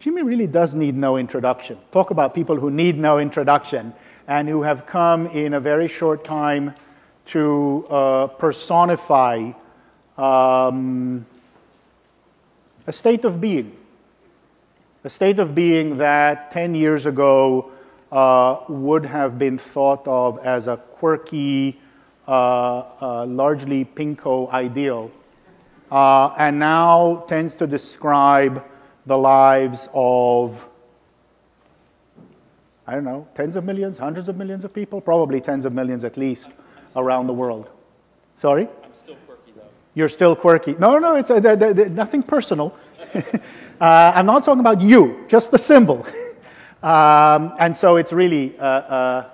Jimmy really does need no introduction. Talk about people who need no introduction and who have come in a very short time to uh, personify um, a state of being. A state of being that 10 years ago uh, would have been thought of as a quirky, uh, uh largely pinko ideal, uh, and now tends to describe the lives of, I don't know, tens of millions, hundreds of millions of people, probably tens of millions at least around the world. Sorry? I'm still quirky, though. You're still quirky. No, no, it's uh, nothing personal. uh, I'm not talking about you, just the symbol. um, and so it's really uh, uh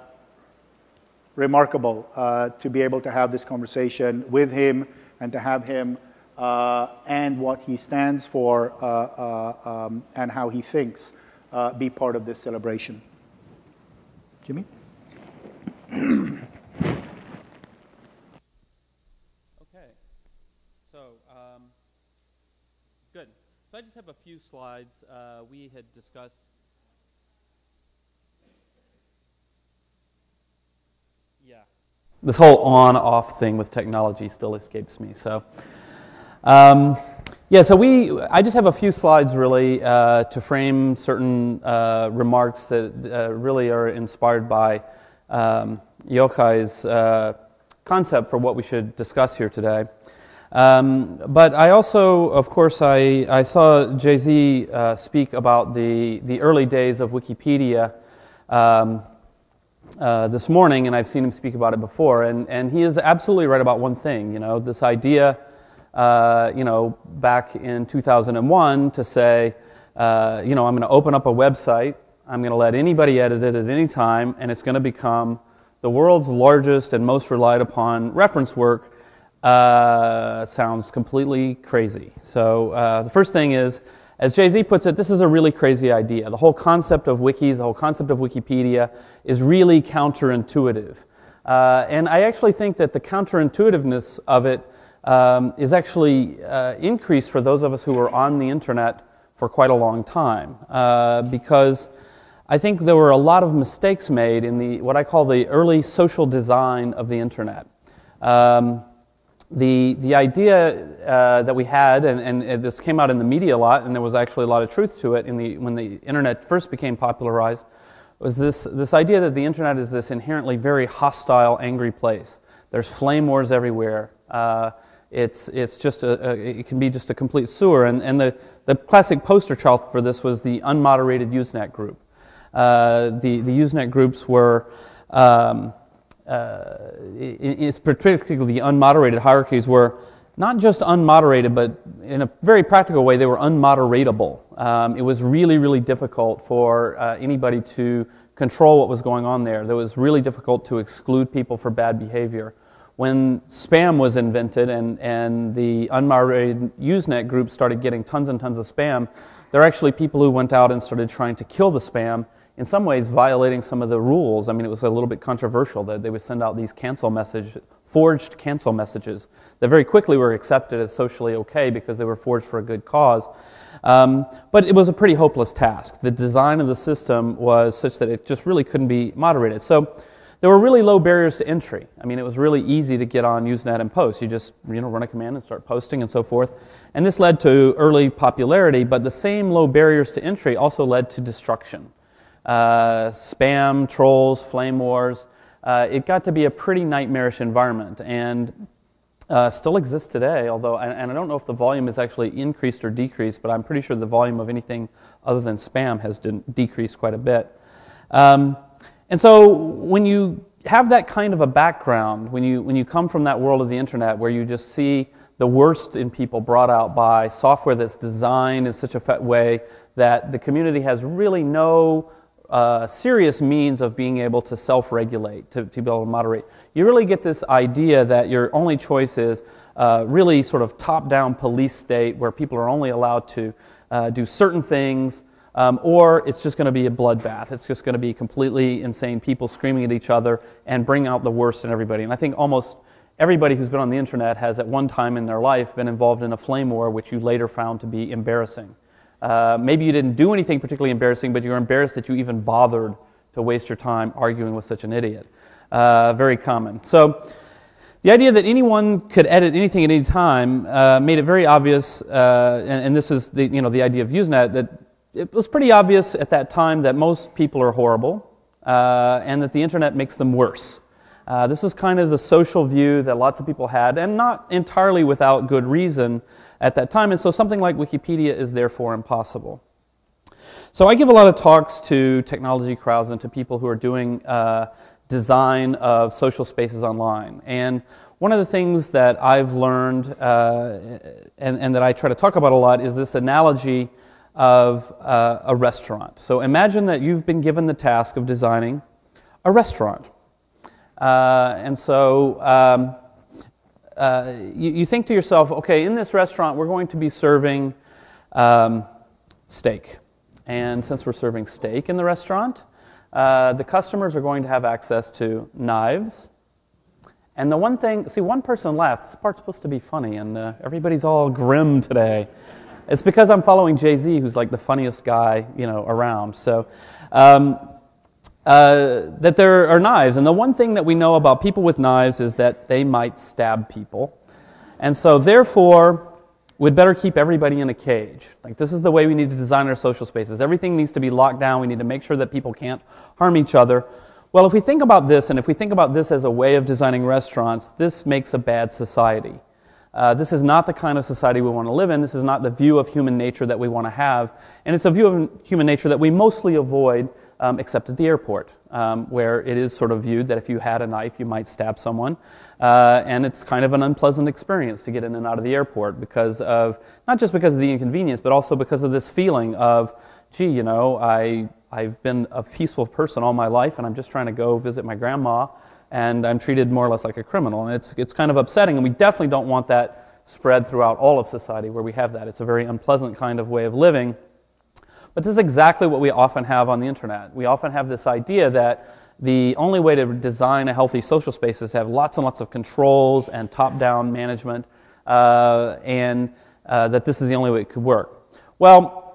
remarkable uh, to be able to have this conversation with him and to have him uh, and what he stands for uh, uh, um, and how he thinks be part of this celebration. Jimmy? okay. So, um, good. So I just have a few slides. Uh, we had discussed Yeah. This whole on off thing with technology still escapes me. So, um, yeah, so we, I just have a few slides really uh, to frame certain uh, remarks that uh, really are inspired by um, Yochai's uh, concept for what we should discuss here today. Um, but I also, of course, I, I saw JZ uh, speak about the, the early days of Wikipedia um, uh, this morning, and I've seen him speak about it before. And, and he is absolutely right about one thing, you know, this idea uh, you know, back in 2001 to say, uh, you know, I'm going to open up a website, I'm going to let anybody edit it at any time, and it's going to become the world's largest and most relied upon reference work. Uh, sounds completely crazy. So uh, the first thing is, as JZ puts it, this is a really crazy idea. The whole concept of wikis, the whole concept of Wikipedia, is really counterintuitive. Uh, and I actually think that the counterintuitiveness of it um, is actually uh, increased for those of us who are on the internet for quite a long time uh, because I think there were a lot of mistakes made in the what I call the early social design of the internet. Um, the, the idea uh, that we had, and, and, this came out in the media a lot, and there was actually a lot of truth to it in the, when the internet first became popularized, was this, this idea that the internet is this inherently very hostile, angry place. There's flame wars everywhere. Uh, it's, it's just a, a, it can be just a complete sewer. And, and the, the classic poster child for this was the unmoderated Usenet group. Uh, the, the Usenet groups were, um, uh, it's particularly the unmoderated hierarchies were not just unmoderated, but in a very practical way, they were unmoderatable. Um, it was really, really difficult for uh, anybody to control what was going on there. It was really difficult to exclude people for bad behavior when spam was invented and, and the unmoderated Usenet group started getting tons and tons of spam, there are actually people who went out and started trying to kill the spam, in some ways violating some of the rules. I mean, it was a little bit controversial that they would send out these cancel message, forged cancel messages that very quickly were accepted as socially okay because they were forged for a good cause. Um, but it was a pretty hopeless task. The design of the system was such that it just really couldn't be moderated. So there were really low barriers to entry. I mean, it was really easy to get on Usenet and post. You just you know, run a command and start posting and so forth. And this led to early popularity, but the same low barriers to entry also led to destruction. Uh, spam, trolls, flame wars. Uh, it got to be a pretty nightmarish environment and uh, still exists today, although, and, and, I don't know if the volume has actually increased or decreased, but I'm pretty sure the volume of anything other than spam has de- decreased quite a bit. Um, and so when you have that kind of a background, when you, when you come from that world of the internet where you just see the worst in people brought out by software that's designed in such a way that the community has really no uh, serious means of being able to self regulate, to, to be able to moderate. You really get this idea that your only choice is uh, really sort of top down police state where people are only allowed to uh, do certain things um, or it's just going to be a bloodbath. It's just going to be completely insane people screaming at each other and bring out the worst in everybody. And I think almost everybody who's been on the internet has at one time in their life been involved in a flame war, which you later found to be embarrassing. Uh, maybe you didn't do anything particularly embarrassing, but you're embarrassed that you even bothered to waste your time arguing with such an idiot. Uh, very common. So, the idea that anyone could edit anything at any time uh, made it very obvious, uh, and, and, this is the, you know, the idea of Usenet, that it was pretty obvious at that time that most people are horrible uh, and that the internet makes them worse. Uh, this is kind of the social view that lots of people had, and not entirely without good reason at that time. And so something like Wikipedia is therefore impossible. So I give a lot of talks to technology crowds and to people who are doing uh, design of social spaces online. And one of the things that I've learned uh, and, and, that I try to talk about a lot is this analogy of uh, a restaurant. So imagine that you've been given the task of designing a restaurant. Uh, and so um, uh, you, you, think to yourself, okay, in this restaurant, we're going to be serving um, steak. And since we're serving steak in the restaurant, uh, the customers are going to have access to knives. And the one thing, see, one person laughed. This part's supposed to be funny, and uh, everybody's all grim today. It's because I'm following JZ, who's like the funniest guy, you know, around. So, um, uh, that there are knives. And the one thing that we know about people with knives is that they might stab people. And so, therefore, we'd better keep everybody in a cage. Like, this is the way we need to design our social spaces. Everything needs to be locked down. We need to make sure that people can't harm each other. Well, if we think about this, and if we think about this as a way of designing restaurants, this makes a bad society. Uh, this is not the kind of society we want to live in. This is not the view of human nature that we want to have. And it's a view of human nature that we mostly avoid um, except at the airport, um, where it is sort of viewed that if you had a knife, you might stab someone. Uh, and it's kind of an unpleasant experience to get in and out of the airport because of, not just because of the inconvenience, but also because of this feeling of, gee, you know, I, I've been a peaceful person all my life and I'm just trying to go visit my grandma and I'm treated more or less like a criminal. And it's, it's kind of upsetting, and we definitely don't want that spread throughout all of society where we have that. It's a very unpleasant kind of way of living. But this is exactly what we often have on the internet. We often have this idea that the only way to design a healthy social space is to have lots and lots of controls and top down management, uh, and uh, that this is the only way it could work. Well,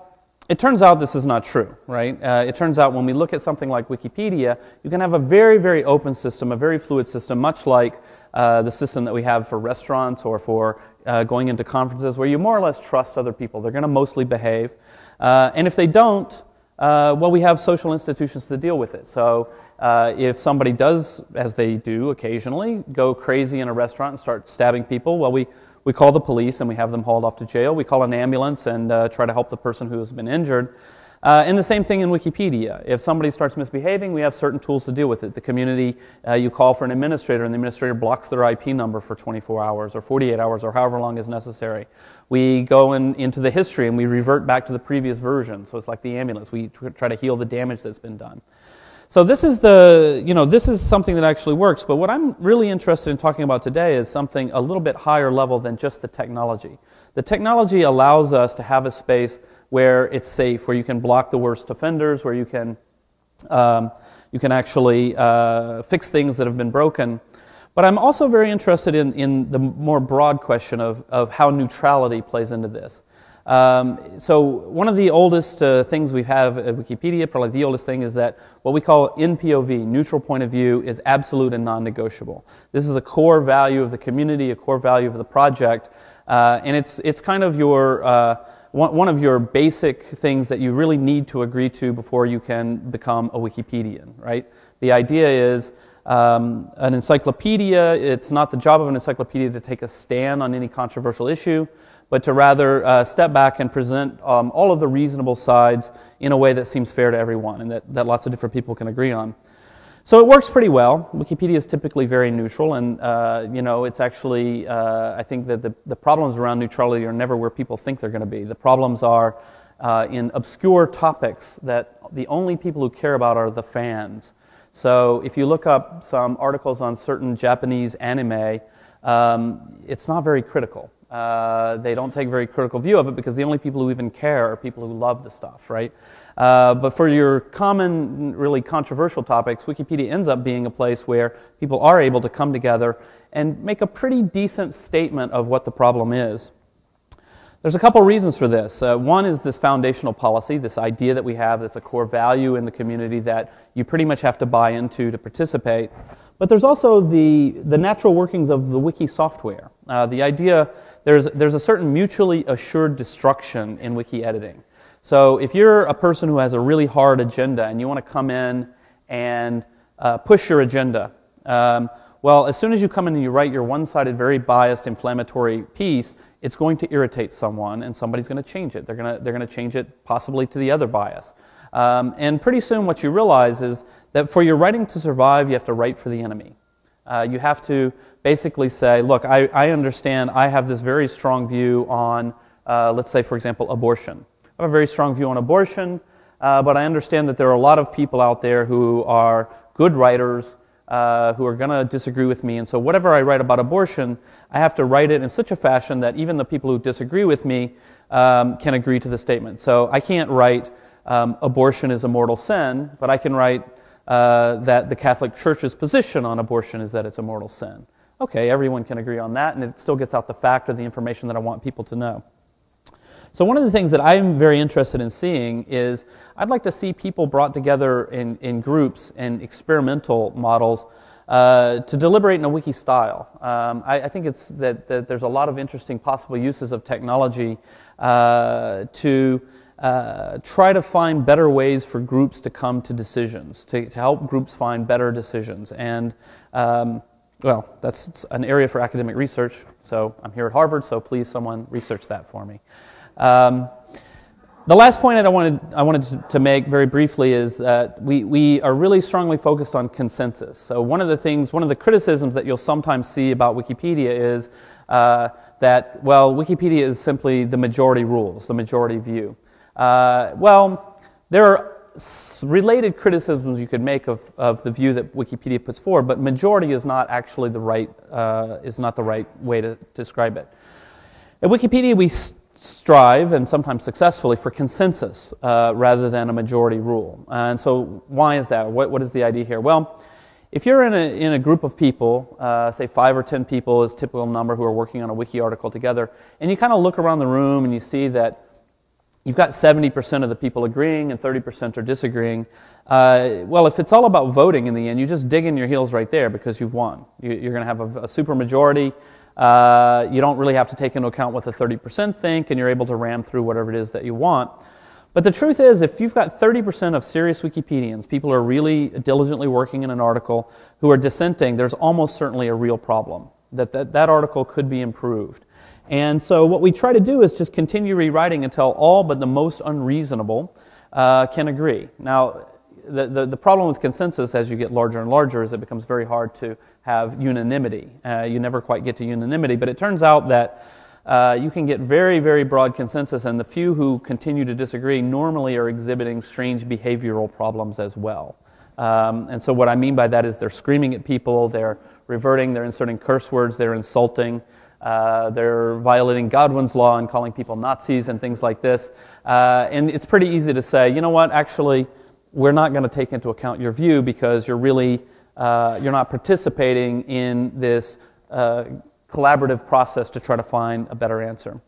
it turns out this is not true, right? Uh, it turns out when we look at something like Wikipedia, you can have a very, very open system, a very fluid system, much like uh, the system that we have for restaurants or for uh, going into conferences, where you more or less trust other people. They're going to mostly behave. Uh, and if they don't, uh, well, we have social institutions to deal with it. So uh, if somebody does, as they do occasionally, go crazy in a restaurant and start stabbing people, well, we, we call the police and we have them hauled off to jail. We call an ambulance and uh, try to help the person who has been injured. Uh, and the same thing in Wikipedia. If somebody starts misbehaving, we have certain tools to deal with it. The community, uh, you call for an administrator, and the administrator blocks their IP number for 24 hours or 48 hours or however long is necessary. We go in, into the history and we revert back to the previous version. So it's like the ambulance. We try to heal the damage that's been done. So this is the, you know, this is something that actually works. But what I'm really interested in talking about today is something a little bit higher level than just the technology. The technology allows us to have a space where it's safe, where you can block the worst offenders, where you can, um, you can actually uh, fix things that have been broken. But I'm also very interested in, in the more broad question of, of how neutrality plays into this. Um, so one of the oldest uh, things we have at Wikipedia, probably the oldest thing, is that what we call NPOV, neutral point of view, is absolute and non-negotiable. This is a core value of the community, a core value of the project, uh, and it's, it's kind of your uh, one, one of your basic things that you really need to agree to before you can become a Wikipedian, right? The idea is um, an encyclopedia, it's not the job of an encyclopedia to take a stand on any controversial issue, but to rather uh, step back and present um, all of the reasonable sides in a way that seems fair to everyone and that, that lots of different people can agree on. So it works pretty well. Wikipedia is typically very neutral, and uh, you know it's actually uh, I think that the, the problems around neutrality are never where people think they're going to be. The problems are uh, in obscure topics that the only people who care about are the fans. So if you look up some articles on certain Japanese anime, um, it's not very critical. Uh, they don't take a very critical view of it because the only people who even care are people who love the stuff, right? Uh, but for your common, really controversial topics, Wikipedia ends up being a place where people are able to come together and make a pretty decent statement of what the problem is. There's a couple reasons for this. Uh, one is this foundational policy, this idea that we have that's a core value in the community that you pretty much have to buy into to participate. But there's also the, the natural workings of the wiki software. Uh, the idea, there's, there's a certain mutually assured destruction in wiki editing. So if you're a person who has a really hard agenda and you want to come in and uh, push your agenda, um, well, as soon as you come in and you write your one sided, very biased, inflammatory piece, it's going to irritate someone and somebody's going to change it. They're going to, they're going to change it possibly to the other bias. Um, and pretty soon, what you realize is that for your writing to survive, you have to write for the enemy. Uh, you have to basically say, look, I, I, understand I have this very strong view on, uh, let's say, for example, abortion. I have a very strong view on abortion, uh, but I understand that there are a lot of people out there who are good writers uh, who are going to disagree with me. And so, whatever I write about abortion, I have to write it in such a fashion that even the people who disagree with me um, can agree to the statement. So, I can't write um, abortion is a mortal sin, but I can write uh, that the Catholic Church's position on abortion is that it's a mortal sin. Okay, everyone can agree on that, and it still gets out the fact or the information that I want people to know. So, one of the things that I'm very interested in seeing is I'd like to see people brought together in, in groups and experimental models uh, to deliberate in a wiki style. Um, I, I, think it's that, that, there's a lot of interesting possible uses of technology uh, to uh, try to find better ways for groups to come to decisions, to, to help groups find better decisions. And um, well, that's an area for academic research. So I'm here at Harvard, so please someone research that for me. Um, the last point that I wanted, I wanted to, make very briefly is that we, we are really strongly focused on consensus. So, one of the things, one of the criticisms that you'll sometimes see about Wikipedia is uh, that, well, Wikipedia is simply the majority rules, the majority view. Uh, well, there are related criticisms you could make of, of the view that Wikipedia puts forward, but majority is not actually the right, uh, is not the right way to describe it. At Wikipedia, we strive, and sometimes successfully, for consensus uh, rather than a majority rule. And so, why is that? What, what is the idea here? Well, if you're in a, in a group of people, uh, say five or ten people is typical number who are working on a wiki article together, and you kind of look around the room and you see that you've got 70% of the people agreeing and 30% are disagreeing. Uh, well, if it's all about voting in the end, you just dig in your heels right there because you've won. You, are going to have a, a super majority. Uh, you don't really have to take into account what the 30% think, and you're able to ram through whatever it is that you want. But the truth is, if you've got 30% of serious Wikipedians, people who are really diligently working in an article, who are dissenting, there's almost certainly a real problem. That, that that article could be improved. And so what we try to do is just continue rewriting until all but the most unreasonable uh, can agree. Now, the, the, the, problem with consensus as you get larger and larger is it becomes very hard to have unanimity. Uh, you never quite get to unanimity, but it turns out that uh, you can get very, very broad consensus, and the few who continue to disagree normally are exhibiting strange behavioral problems as well. Um, and so, what I mean by that is they're screaming at people, they're reverting, they're inserting curse words, they're insulting. Uh, they're violating Godwin's law and calling people Nazis and things like this. Uh, and it's pretty easy to say, you know what, actually, we're not going to take into account your view because you're really uh, you're not participating in this uh, collaborative process to try to find a better answer.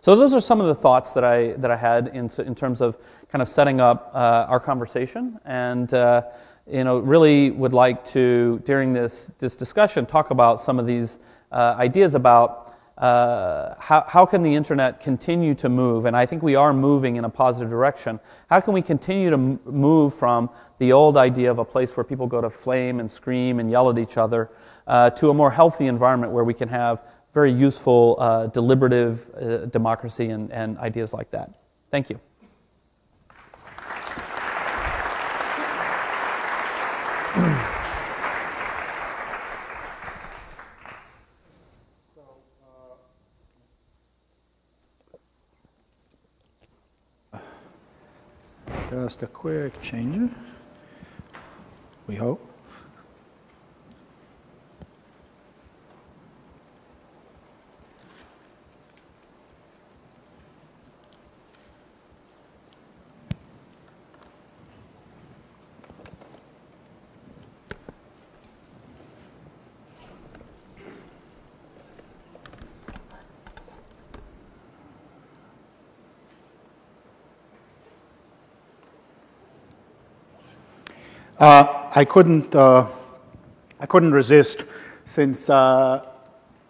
So those are some of the thoughts that I that I had in in terms of kind of setting up uh, our conversation, and uh, you know really would like to during this this discussion talk about some of these uh, ideas about uh, how, how can the internet continue to move? And I think we are moving in a positive direction. How can we continue to m- move from the old idea of a place where people go to flame and scream and yell at each other uh, to a more healthy environment where we can have very useful, uh, deliberative uh, democracy and, and ideas like that? Thank you. Just a quick change, we hope. Uh, I couldn't, uh, I couldn't resist since uh,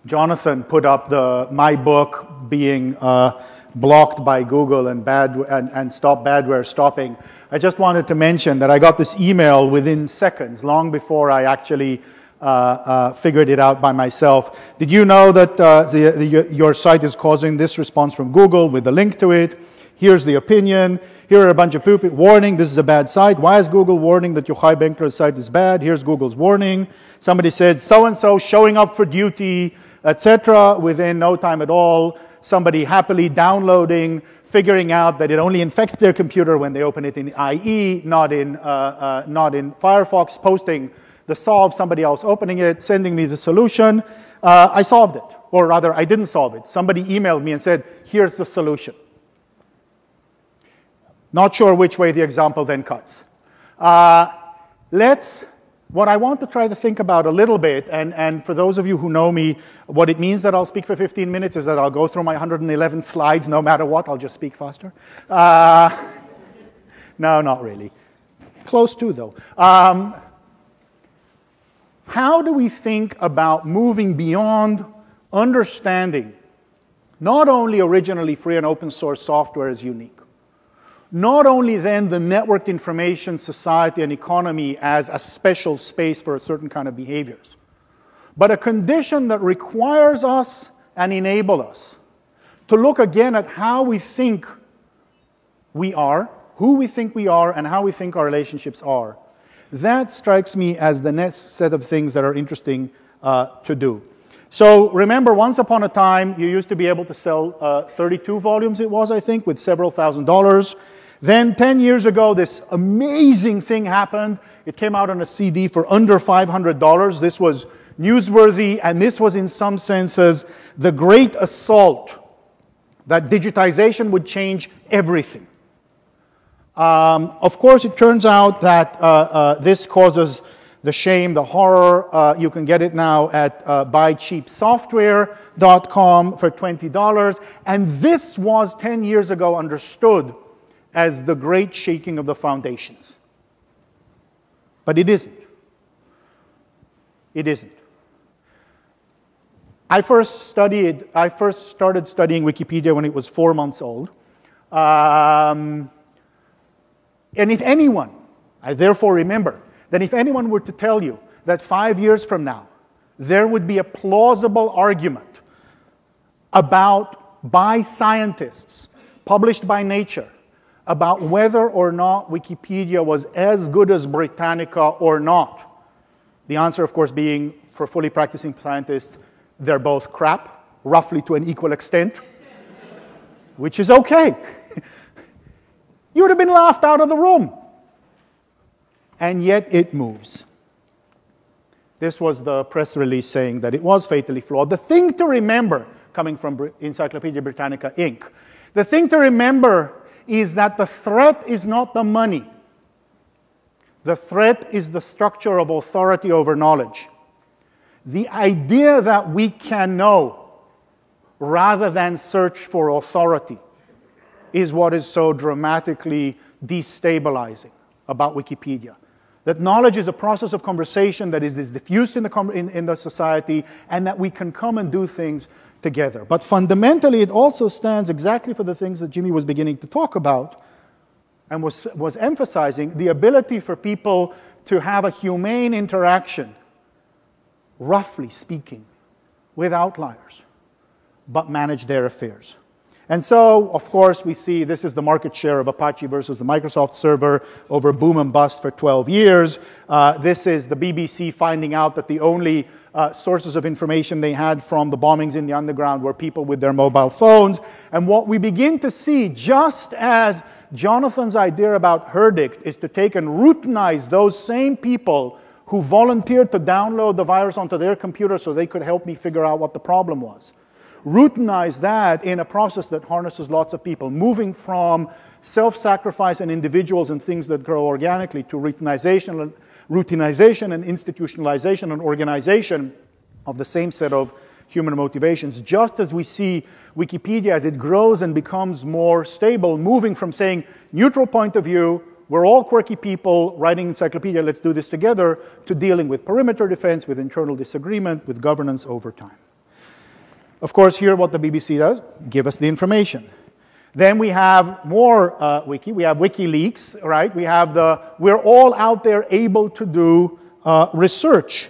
Jonathan put up the my book being uh, blocked by Google and bad and, and stop badware stopping. I just wanted to mention that I got this email within seconds, long before I actually uh, uh, figured it out by myself. Did you know that the, the, your site is causing this response from Google with a link to it? Here's the opinion. Here are a bunch of poopy warning. This is a bad site. Why is Google warning that your high banker site is bad? Here's Google's warning. Somebody said so and so showing up for duty, etc. Within no time at all, somebody happily downloading, figuring out that it only infects their computer when they open it in IE, not in, uh, uh, not in Firefox, posting the solve, somebody else opening it, sending me the solution. Uh, I solved it, or rather, I didn't solve it. Somebody emailed me and said, here's the solution. Not sure which way the example then cuts. Uh, let's what I want to try to think about a little bit, and, and for those of you who know me, what it means that I'll speak for 15 minutes is that I'll go through my 111 slides no matter what, I'll just speak faster. Uh, no, not really. Close to, though. Um, how do we think about moving beyond understanding not only originally free and open source software is unique, not only then the networked information society and economy as a special space for a certain kind of behaviors, but a condition that requires us and enable us to look again at how we think we are, who we think we are, and how we think our relationships are. That strikes me as the next set of things that are interesting uh, to do. So remember, once upon a time, you used to be able to sell uh, 32 volumes, it was, I think, with several thousand dollars. Then 10 years ago, this amazing thing happened. It came out on a CD for under $500. This was newsworthy, and this was, in some senses, the great assault that digitization would change everything. Um, of course, it turns out that uh, uh, this causes the shame, the horror. Uh, you can get it now at uh, buycheapsoftware.com for $20. And this was 10 years ago understood as the great shaking of the foundations. But it isn't. It isn't. I first studied, I first started studying Wikipedia when it was four months old. Um, and if anyone, I therefore remember that if anyone were to tell you that five years from now, there would be a plausible argument about by scientists, published by Nature, about whether or not Wikipedia was as good as Britannica or not. The answer, of course, being for fully practicing scientists, they're both crap, roughly to an equal extent, which is okay. you would have been laughed out of the room. And yet it moves. This was the press release saying that it was fatally flawed. The thing to remember, coming from Encyclopedia Britannica Inc., the thing to remember is that the threat is not the money. The threat is the structure of authority over knowledge. The idea that we can know rather than search for authority is what is so dramatically destabilizing about Wikipedia. That knowledge is a process of conversation that is diffused in the, in, in the society, and that we can come and do things together. But fundamentally, it also stands exactly for the things that Jimmy was beginning to talk about and was, was emphasizing the ability for people to have a humane interaction, roughly speaking, with outliers, but manage their affairs. And so, of course, we see this is the market share of Apache versus the Microsoft server over boom and bust for 12 years. Uh, this is the BBC finding out that the only uh, sources of information they had from the bombings in the underground were people with their mobile phones. And what we begin to see, just as Jonathan's idea about Herdict is to take and routinize those same people who volunteered to download the virus onto their computer so they could help me figure out what the problem was. Routinize that in a process that harnesses lots of people, moving from self sacrifice and individuals and things that grow organically to routinization routinization and institutionalization and organization of the same set of human motivations. Just as we see Wikipedia as it grows and becomes more stable, moving from saying neutral point of view, we're all quirky people writing encyclopedia, let's do this together, to dealing with perimeter defense, with internal disagreement, with governance over time. Of course, here what the BBC does, give us the information. Then we have more uh, wiki. We have WikiLeaks, right? We have the, we're all out there able to do uh, research.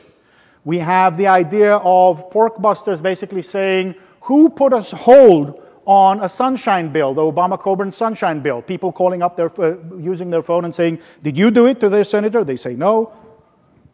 We have the idea of Porkbusters basically saying, who put a hold on a sunshine bill, the Obama Coburn sunshine bill? People calling up their, uh, using their phone and saying, did you do it to their senator? They say no.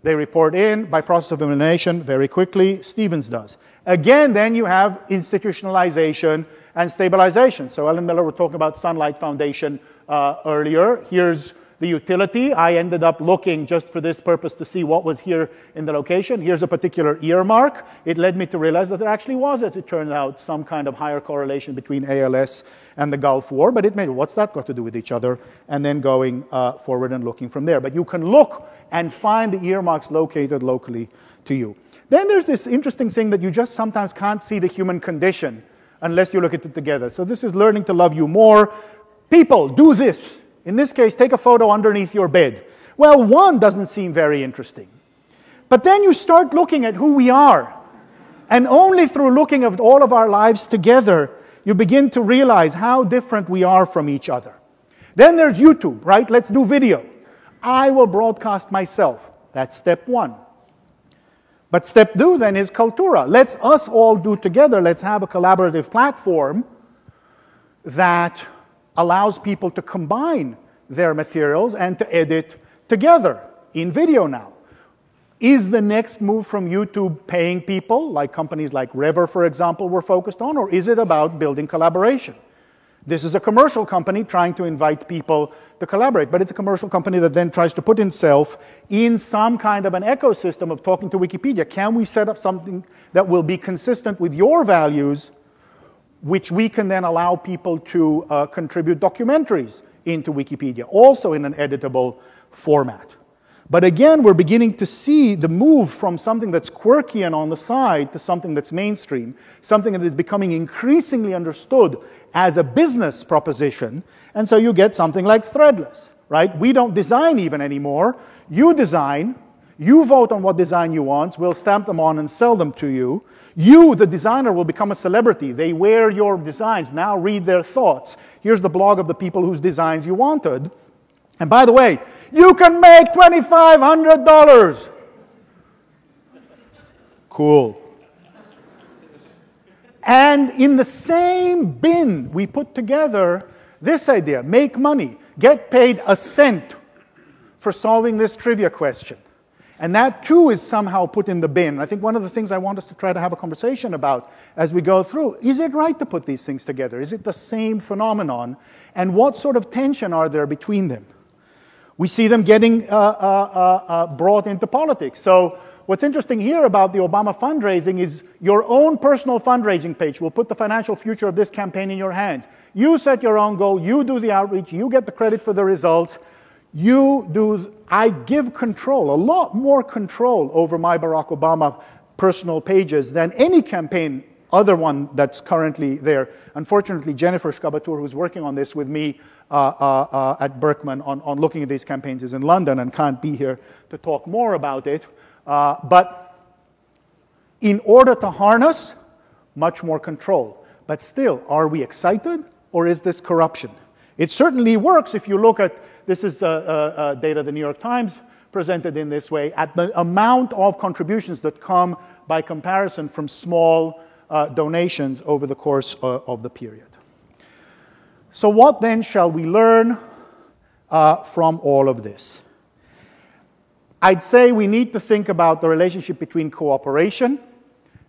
They report in by process of elimination very quickly. Stevens does. Again, then you have institutionalization and stabilization. So Ellen Miller was talking about Sunlight Foundation uh, earlier. Here's the utility. I ended up looking just for this purpose to see what was here in the location. Here's a particular earmark. It led me to realize that there actually was, as it turned out, some kind of higher correlation between ALS and the Gulf War. But it made, what's that got to do with each other? And then going uh, forward and looking from there. But you can look and find the earmarks located locally to you. Then there's this interesting thing that you just sometimes can't see the human condition unless you look at it together. So this is learning to love you more. People, do this. In this case, take a photo underneath your bed. Well, one doesn't seem very interesting. But then you start looking at who we are. And only through looking at all of our lives together, you begin to realize how different we are from each other. Then there's YouTube, right? Let's do video. I will broadcast myself. That's step one. But step two then is Kaltura. Let's us all do together. Let's have a collaborative platform that allows people to combine their materials and to edit together in video now. Is the next move from YouTube paying people, like companies like Revver, for example, were focused on, or is it about building collaboration? This is a commercial company trying to invite people to collaborate, but it's a commercial company that then tries to put itself in some kind of an ecosystem of talking to Wikipedia. Can we set up something that will be consistent with your values which we can then allow people to uh, contribute documentaries into Wikipedia, also in an editable format. But again, we're beginning to see the move from something that's quirky and on the side to something that's mainstream, something that is becoming increasingly understood as a business proposition. And so you get something like Threadless, right? We don't design even anymore. You design, you vote on what design you want, we'll stamp them on and sell them to you. You, the designer, will become a celebrity. They wear your designs. Now read their thoughts. Here's the blog of the people whose designs you wanted. And by the way, you can make $2,500. Cool. And in the same bin, we put together this idea make money, get paid a cent for solving this trivia question. And that too is somehow put in the bin. I think one of the things I want us to try to have a conversation about as we go through is it right to put these things together? Is it the same phenomenon? And what sort of tension are there between them? We see them getting uh, uh, uh, uh brought into politics. So, what's interesting here about the Obama fundraising is your own personal fundraising page will put the financial future of this campaign in your hands. You set your own goal, you do the outreach, you get the credit for the results. You do, I give control, a lot more control over my Barack Obama personal pages than any campaign other one that's currently there. Unfortunately, Jennifer Shkabatur, who's working on this with me uh, uh, uh, at Berkman on, on, looking at these campaigns, is in London and can't be here to talk more about it. Uh, but in order to harness much more control. But still, are we excited or is this corruption? It certainly works if you look at this is uh, uh, data the New York Times presented in this way at the amount of contributions that come by comparison from small uh, donations over the course uh, of the period. So, what then shall we learn uh, from all of this? I'd say we need to think about the relationship between cooperation,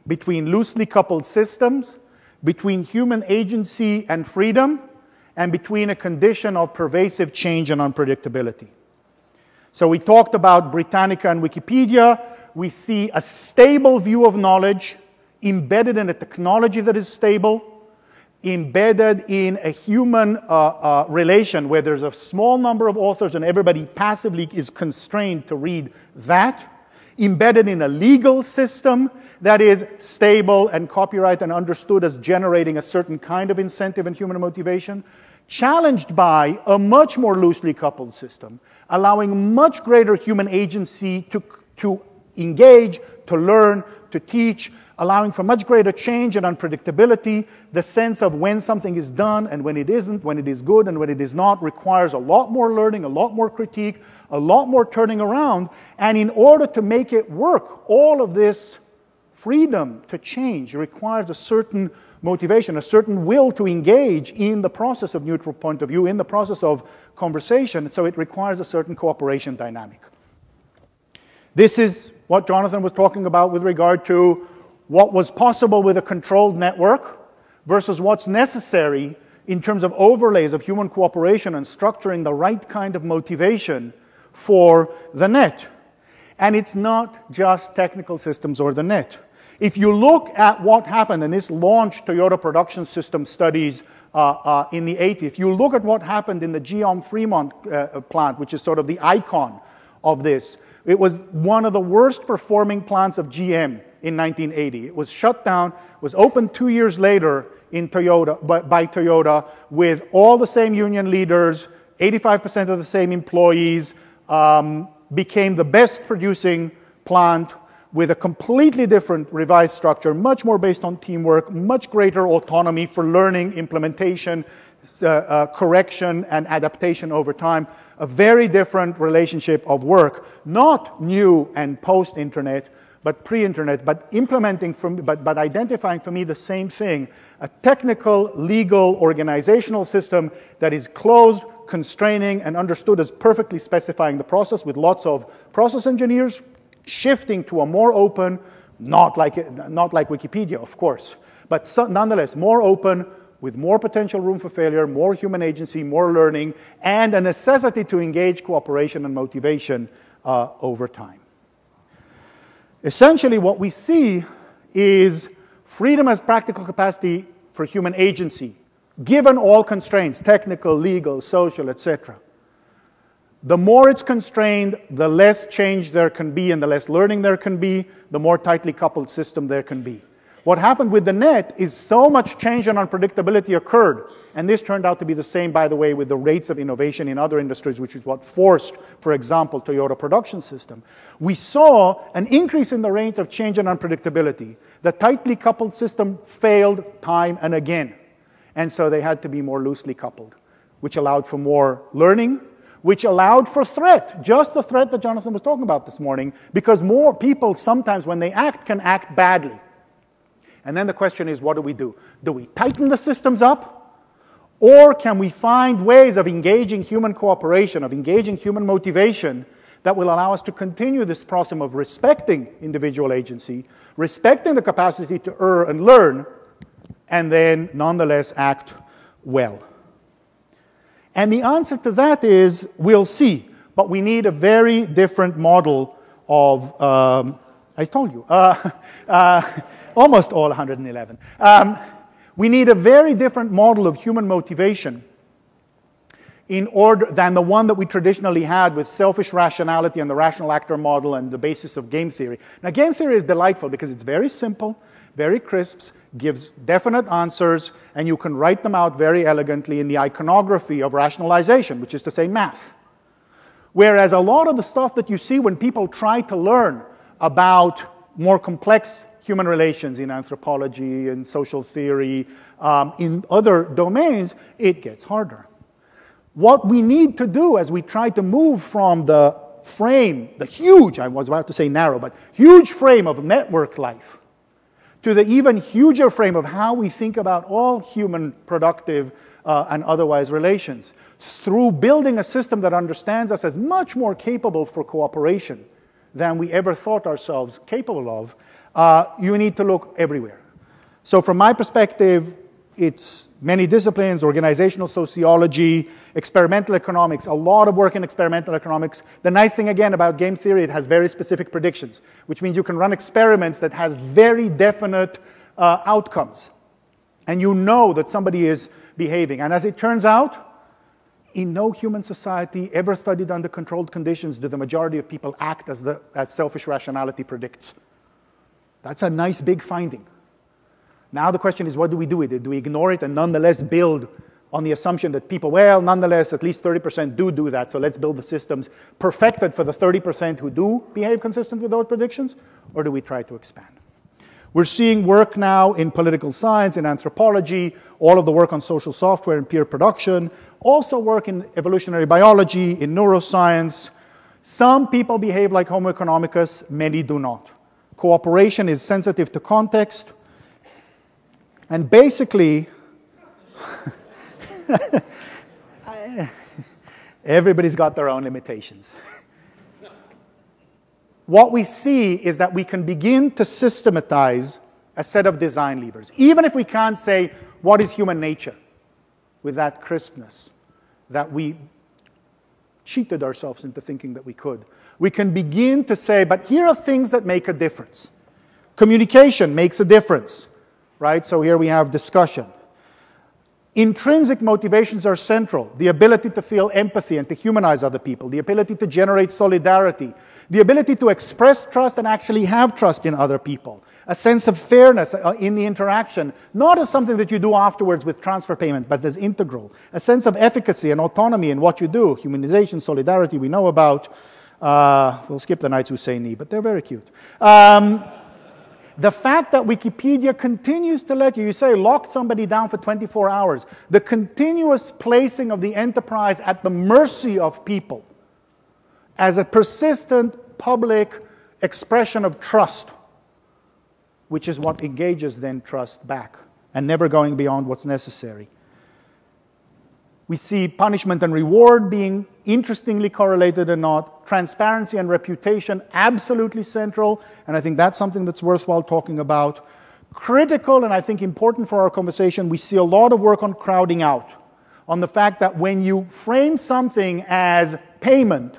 between loosely coupled systems, between human agency and freedom, and between a condition of pervasive change and unpredictability. So we talked about Britannica and Wikipedia. We see a stable view of knowledge embedded in a technology that is stable, embedded in a human uh, uh, relation where there's a small number of authors and everybody passively is constrained to read that, embedded in a legal system that is stable and copyright and understood as generating a certain kind of incentive and human motivation, challenged by a much more loosely coupled system, allowing much greater human agency to, to engage, to learn, to teach, allowing for much greater change and unpredictability. The sense of when something is done and when it isn't, when it is good and when it is not, requires a lot more learning, a lot more critique, a lot more turning around. And in order to make it work, all of this freedom to change requires a certain motivation, a certain will to engage in the process of neutral point of view, in the process of conversation. So it requires a certain cooperation dynamic. This is what Jonathan was talking about with regard to what was possible with a controlled network versus what's necessary in terms of overlays of human cooperation and structuring the right kind of motivation for the net. And it's not just technical systems or the net. If you look at what happened, and this launched Toyota Production System studies uh, uh, in the 80s, if you look at what happened in the GM Fremont uh, plant, which is sort of the icon of this, it was one of the worst performing plants of GM in 1980. It was shut down, was opened two years later in Toyota, by, by Toyota with all the same union leaders, 85% of the same employees, um, became the best producing plant with a completely different revised structure, much more based on teamwork, much greater autonomy for learning, implementation, uh, uh, correction, and adaptation over time. A very different relationship of work, not new and post internet, but pre-internet, but implementing, from, but, but identifying for me the same thing, a technical, legal, organizational system that is closed, constraining, and understood as perfectly specifying the process with lots of process engineers, shifting to a more open, not like, not like Wikipedia, of course, but so, nonetheless more open, with more potential room for failure, more human agency, more learning, and a necessity to engage cooperation and motivation uh, over time. Essentially, what we see is freedom as practical capacity for human agency, given all constraints technical, legal, social, etc. The more it's constrained, the less change there can be and the less learning there can be, the more tightly coupled system there can be. What happened with the net is so much change and unpredictability occurred. And this turned out to be the same, by the way, with the rates of innovation in other industries, which is what forced, for example, Toyota production system. We saw an increase in the rate of change and unpredictability. The tightly coupled system failed time and again. And so they had to be more loosely coupled, which allowed for more learning, which allowed for threat, just the threat that Jonathan was talking about this morning, because more people sometimes, when they act, can act badly. And then the question is, what do we do? Do we tighten the systems up? Or can we find ways of engaging human cooperation, of engaging human motivation that will allow us to continue this process of respecting individual agency, respecting the capacity to err and learn, and then nonetheless act well? And the answer to that is we'll see, but we need a very different model of, um, I told you, uh, uh, almost all 111. Um, we need a very different model of human motivation in order than the one that we traditionally had with selfish rationality and the rational actor model and the basis of game theory. Now, game theory is delightful because it's very simple, very crisp, gives definite answers, and you can write them out very elegantly in the iconography of rationalization, which is to say math. Whereas a lot of the stuff that you see when people try to learn about more complex human relations in anthropology and social theory, um, in other domains, it gets harder. What we need to do as we try to move from the frame, the huge, I was about to say narrow, but huge frame of network life, to the even huger frame of how we think about all human productive uh, and otherwise relations, through building a system that understands us as much more capable for cooperation than we ever thought ourselves capable of, uh, you need to look everywhere. So, from my perspective, it's many disciplines, organizational sociology, experimental economics, a lot of work in experimental economics. The nice thing again about game theory, it has very specific predictions, which means you can run experiments that has very definite uh, outcomes. And you know that somebody is behaving. And as it turns out, in no human society ever studied under controlled conditions do the majority of people act as, the, as selfish rationality predicts. That's a nice big finding. Now the question is, what do we do with it? Do we ignore it and nonetheless build on the assumption that people, well, nonetheless, at least 30% do do that, so let's build the systems perfected for the 30% who do behave consistent with those predictions, or do we try to expand? We're seeing work now in political science, in anthropology, all of the work on social software and peer production, also work in evolutionary biology, in neuroscience. Some people behave like Homo economicus, many do not. Cooperation is sensitive to context. And basically, everybody's got their own limitations. what we see is that we can begin to systematize a set of design levers, even if we can't say what is human nature with that crispness that we cheated ourselves into thinking that we could. We can begin to say, but here are things that make a difference. Communication makes a difference, right? So here we have discussion. Intrinsic motivations are central the ability to feel empathy and to humanize other people, the ability to generate solidarity, the ability to express trust and actually have trust in other people, a sense of fairness uh, in the interaction, not as something that you do afterwards with transfer payment, but as integral, a sense of efficacy and autonomy in what you do, humanization, solidarity, we know about. Uh, we'll skip the knights who say Ni, but they're very cute. Um, the fact that Wikipedia continues to let you, you say, lock somebody down for 24 hours, the continuous placing of the enterprise at the mercy of people as a persistent public expression of trust, which is what engages then trust back and never going beyond what's necessary. We see punishment and reward being interestingly correlated or not, transparency and reputation absolutely central, and I think that's something that's worthwhile talking about. Critical and I think important for our conversation, we see a lot of work on crowding out, on the fact that when you frame something as payment,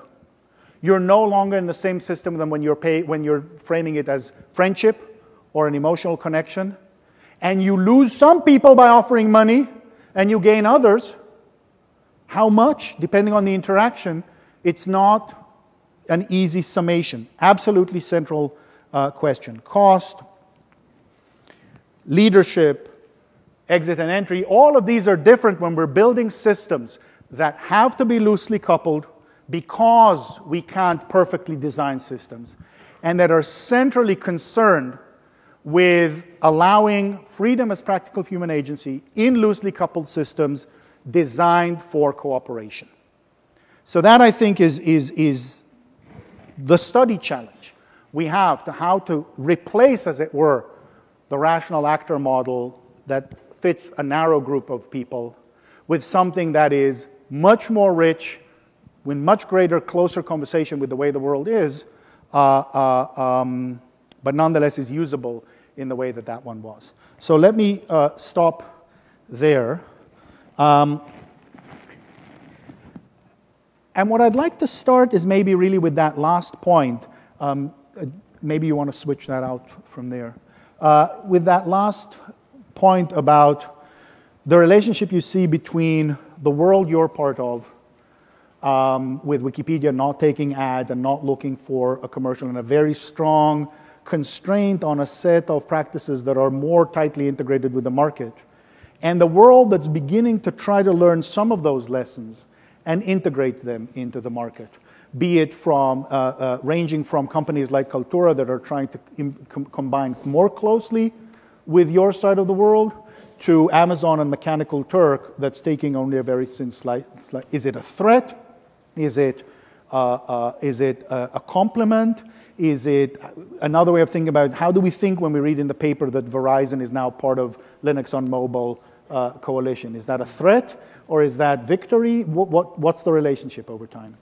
you're no longer in the same system than when you're, pay, when you're framing it as friendship or an emotional connection. And you lose some people by offering money, and you gain others how much, depending on the interaction, it's not an easy summation. Absolutely central uh, question. Cost, leadership, exit and entry, all of these are different when we're building systems that have to be loosely coupled because we can't perfectly design systems and that are centrally concerned with allowing freedom as practical human agency in loosely coupled systems designed for cooperation. So that I think is, is, is the study challenge we have to how to replace, as it were, the rational actor model that fits a narrow group of people with something that is much more rich, with much greater, closer conversation with the way the world is, uh, uh, um, but nonetheless is usable in the way that that one was. So let me uh, stop there. Um, and what I'd like to start is maybe really with that last point. Um, uh, maybe you want to switch that out from there. Uh, with that last point about the relationship you see between the world you're part of, um, with Wikipedia not taking ads and not looking for a commercial, and a very strong constraint on a set of practices that are more tightly integrated with the market and the world that's beginning to try to learn some of those lessons and integrate them into the market, be it from uh, uh, ranging from companies like Kaltura that are trying to com combine more closely with your side of the world to Amazon and Mechanical Turk that's taking only a very thin slice. Is it a threat? Is it, uh, uh is it a, a complement? Is it another way of thinking about how do we think when we read in the paper that Verizon is now part of Linux on mobile uh, coalition? Is that a threat or is that victory? What, what, what's the relationship over time?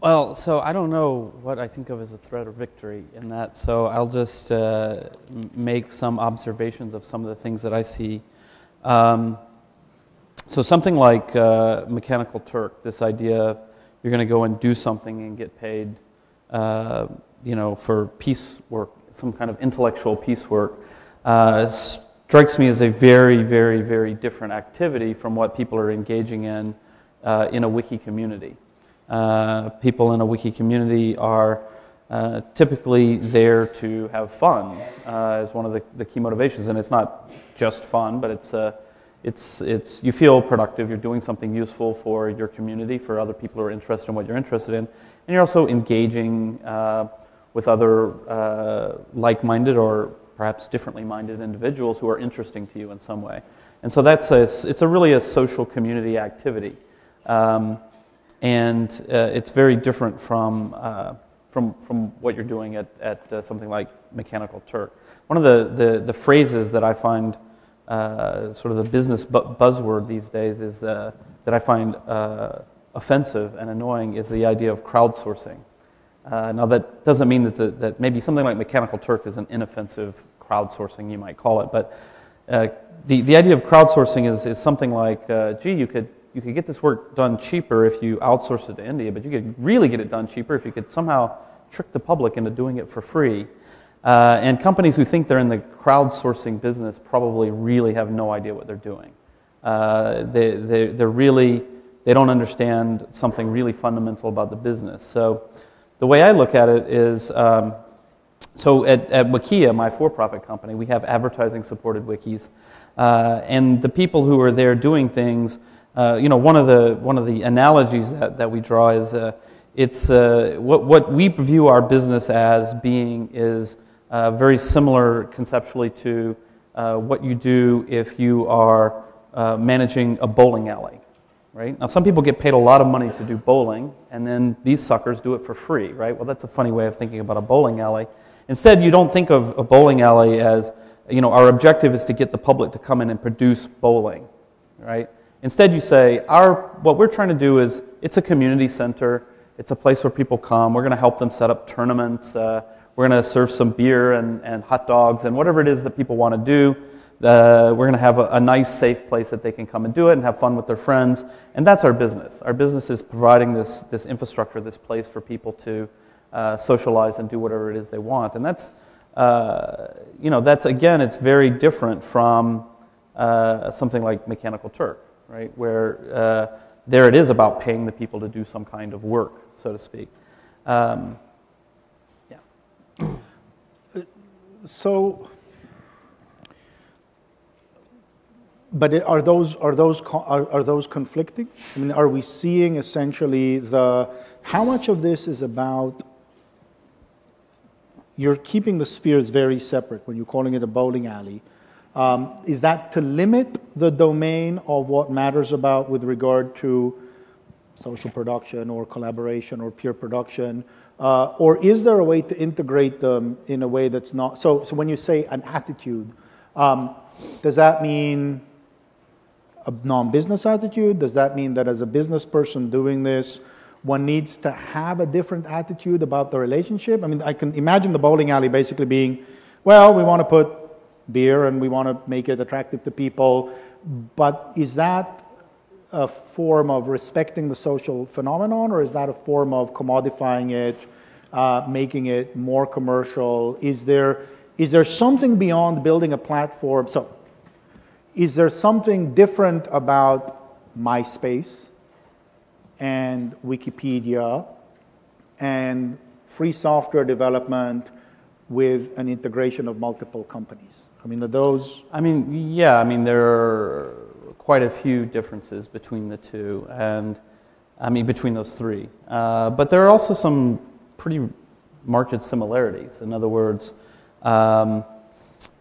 Well, so I don't know what I think of as a threat or victory in that. So I'll just uh, make some observations of some of the things that I see. Um, so something like uh, Mechanical Turk, this idea you're going to go and do something and get paid, uh, you know, for piece work, some kind of intellectual piece work, uh, strikes me as a very, very, very different activity from what people are engaging in uh, in a wiki community. Uh, people in a wiki community are uh, typically there to have fun uh, as one of the, the, key motivations, and it's not just fun, but it's a it's, it's, you feel productive, you're doing something useful for your community, for other people who are interested in what you're interested in, and you're also engaging uh, with other uh, like minded or perhaps differently minded individuals who are interesting to you in some way. And so that's a, it's a really a social community activity. Um, and uh, it's very different from, uh, from, from what you're doing at, at uh, something like Mechanical Turk. One of the, the, the phrases that I find uh, sort of the business bu- buzzword these days is the, that I find uh, offensive and annoying is the idea of crowdsourcing. Uh, now, that doesn't mean that, the, that maybe something like Mechanical Turk is an inoffensive crowdsourcing, you might call it, but uh, the, the idea of crowdsourcing is, is something like, uh, gee, you could, you could get this work done cheaper if you outsource it to India, but you could really get it done cheaper if you could somehow trick the public into doing it for free. Uh, and companies who think they're in the crowdsourcing business probably really have no idea what they're doing. Uh, they, they, they're really, they don't understand something really fundamental about the business. So the way I look at it is, um, so at, at Wikia, my for-profit company, we have advertising-supported wikis. Uh, and the people who are there doing things, uh, you know, one of the, one of the analogies that, that we draw is uh, it's, uh, what, what we view our business as being is uh, very similar conceptually to uh, what you do if you are managing a bowling alley. Right? Now, some people get paid a lot of money to do bowling, and then these suckers do it for free, right? Well, that's a funny way of thinking about a bowling alley. Instead, you don't think of a bowling alley as, you know, our objective is to get the public to come in and produce bowling, right? Instead, you say, our, what we're trying to do is, it's a community center, it's a place where people come, we're going to help them set up tournaments, uh, we're going to serve some beer and, and hot dogs and whatever it is that people want to do. Uh, we're going to have a, a, nice, safe place that they can come and do it and have fun with their friends. And that's our business. Our business is providing this, this infrastructure, this place for people to uh, socialize and do whatever it is they want. And that's, uh, you know, that's again, it's very different from uh, something like Mechanical Turk, right? Where uh, there it is about paying the people to do some kind of work, so to speak. Um, so, but are those are those are, are those conflicting? I mean, are we seeing essentially the how much of this is about? You're keeping the spheres very separate when you're calling it a bowling alley. Um, is that to limit the domain of what matters about with regard to social production or collaboration or peer production? Uh, or is there a way to integrate them in a way that's not? So, so when you say an attitude, um, does that mean a non business attitude? Does that mean that as a business person doing this, one needs to have a different attitude about the relationship? I mean, I can imagine the bowling alley basically being, well, we want to put beer and we want to make it attractive to people, but is that a form of respecting the social phenomenon, or is that a form of commodifying it, uh, making it more commercial? Is there, is there something beyond building a platform? So, is there something different about MySpace and Wikipedia and free software development with an integration of multiple companies? I mean, are those? I mean, yeah. I mean, there are quite a few differences between the two, and I mean, between those three. Uh, but there are also some pretty marked similarities. In other words, um,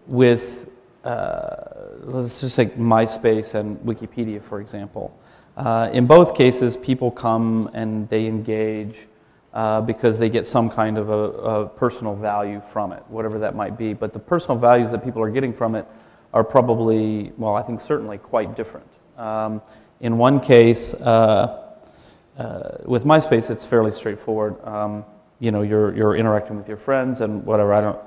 with uh, let's just take MySpace and Wikipedia, for example. Uh, in both cases, people come and they engage uh, because they get some kind of a, a, personal value from it, whatever that might be. But the personal values that people are getting from it are probably, well, I think certainly quite different. Um, in one case, uh, uh, with MySpace, it's fairly straightforward. Um, you know, you're, you're interacting with your friends and whatever. I don't,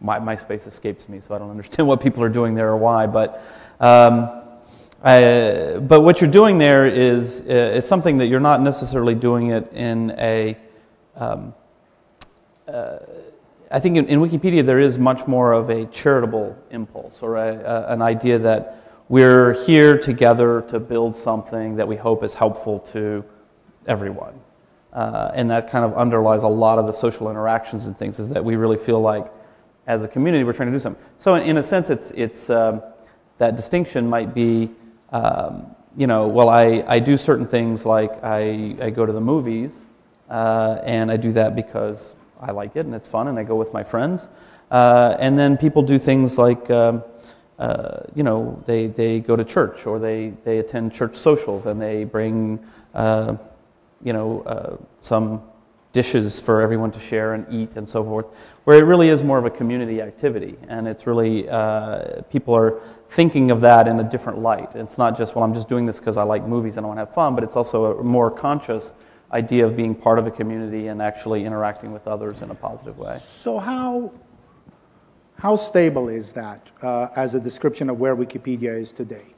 my, MySpace escapes me, so I don't understand what people are doing there or why. But, um, I, but what you're doing there is, uh, is something that you're not necessarily doing it in a. Um, uh, I think in, in, Wikipedia there is much more of a charitable impulse or a, a, an idea that we're here together to build something that we hope is helpful to everyone. Uh, and that kind of underlies a lot of the social interactions and things is that we really feel like as a community we're trying to do something so in, in a sense it's, it's um, that distinction might be, um, you know, well, I, I do certain things like I, I go to the movies, uh, and I do that because I like it and it's fun, and I go with my friends. Uh, and then people do things like, um, uh, you know, they, they go to church or they, they attend church socials and they bring, uh, you know, uh, some dishes for everyone to share and eat and so forth, where it really is more of a community activity. And it's really, uh, people are thinking of that in a different light. It's not just, well, I'm just doing this because I like movies and I want to have fun, but it's also a more conscious idea of being part of a community and actually interacting with others in a positive way. So, how, how stable is that uh, as a description of where Wikipedia is today?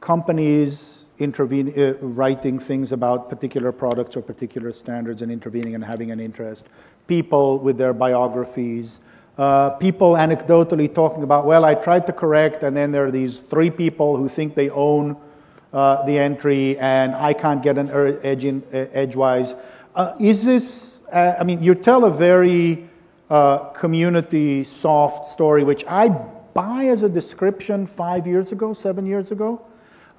Companies, intervene, uh, writing things about particular products or particular standards and intervening and having an interest. People with their biographies. Uh, people anecdotally talking about, well, I tried to correct, and then there are these three people who think they own uh, the entry, and I can't get an edge in, uh, edgewise. Uh, is this, uh, I mean, you tell a very community soft story, which I buy as a description five years ago, seven years ago.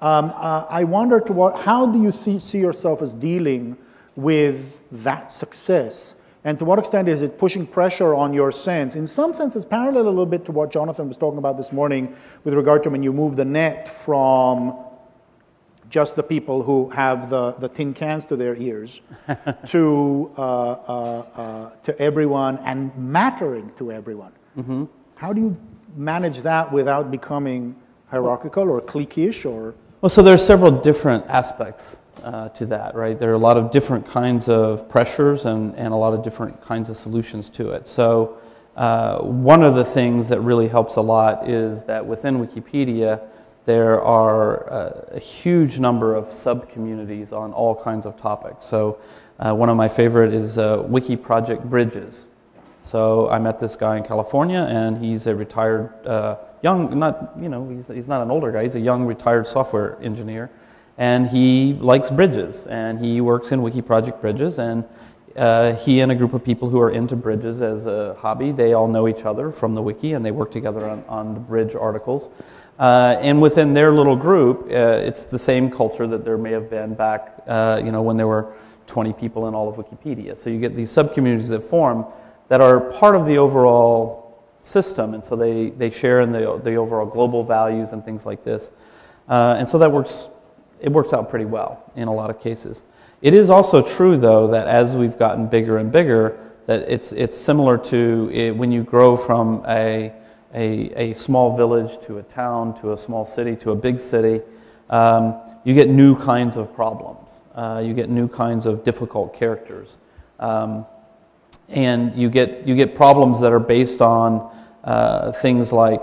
Um, uh, I wonder to what, how do you see, see yourself as dealing with that success? And to what extent is it pushing pressure on your sense? In some sense, it's parallel a little bit to what Jonathan was talking about this morning with regard to when you move the net from just the people who have the, the tin cans to their ears to, uh, uh, uh, to everyone and mattering to everyone. Mm-hmm. How do you manage that without becoming hierarchical or cliquish or well, so there are several different aspects uh, to that, right? There are a lot of different kinds of pressures and, and a lot of different kinds of solutions to it. So, uh, one of the things that really helps a lot is that within Wikipedia, there are uh, a huge number of sub communities on all kinds of topics. So, uh, one of my favorite is uh, Wiki Project Bridges. So, I met this guy in California, and he's a retired uh, young, not, you know, he's, he's not an older guy, he's a young retired software engineer. And he likes bridges, and he works in Wiki Project Bridges, and uh, he and a group of people who are into bridges as a hobby, they all know each other from the wiki, and they work together on, on the bridge articles. Uh, and within their little group, uh, it's the same culture that there may have been back, uh, you know, when there were 20 people in all of Wikipedia. So you get these sub-communities that form that are part of the overall system, and so they, they share in the, the overall global values and things like this. Uh, and so that works, it works out pretty well in a lot of cases. It is also true, though, that as we've gotten bigger and bigger, that it's, it's similar to it, when you grow from a, a, a, small village to a town to a small city to a big city, um, you get new kinds of problems. Uh, you get new kinds of difficult characters. Um, and you get, you get problems that are based on uh, things like,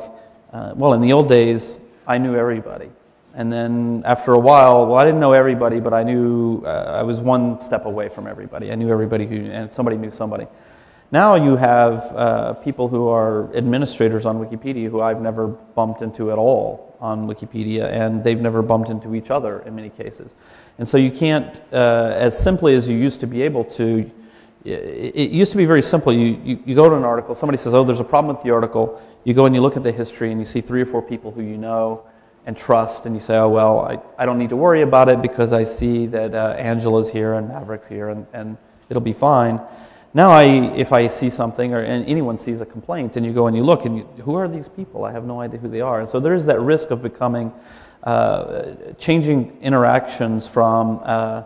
uh, well, in the old days, I knew everybody. And then after a while, well, I didn't know everybody, but I knew uh, I was one step away from everybody. I knew everybody who, and somebody knew somebody. Now you have uh, people who are administrators on Wikipedia who I've never bumped into at all on Wikipedia, and they've never bumped into each other in many cases. And so you can't, uh, as simply as you used to be able to, it used to be very simple. You, you, you, go to an article, somebody says, Oh, there's a problem with the article. You go and you look at the history and you see three or four people who you know and trust, and you say, Oh, well, I, I don't need to worry about it because I see that uh, Angela's here and Maverick's here and, and it'll be fine. Now, I, if I see something or and anyone sees a complaint and you go and you look and you, who are these people? I have no idea who they are. And so there is that risk of becoming, uh, changing interactions from, uh,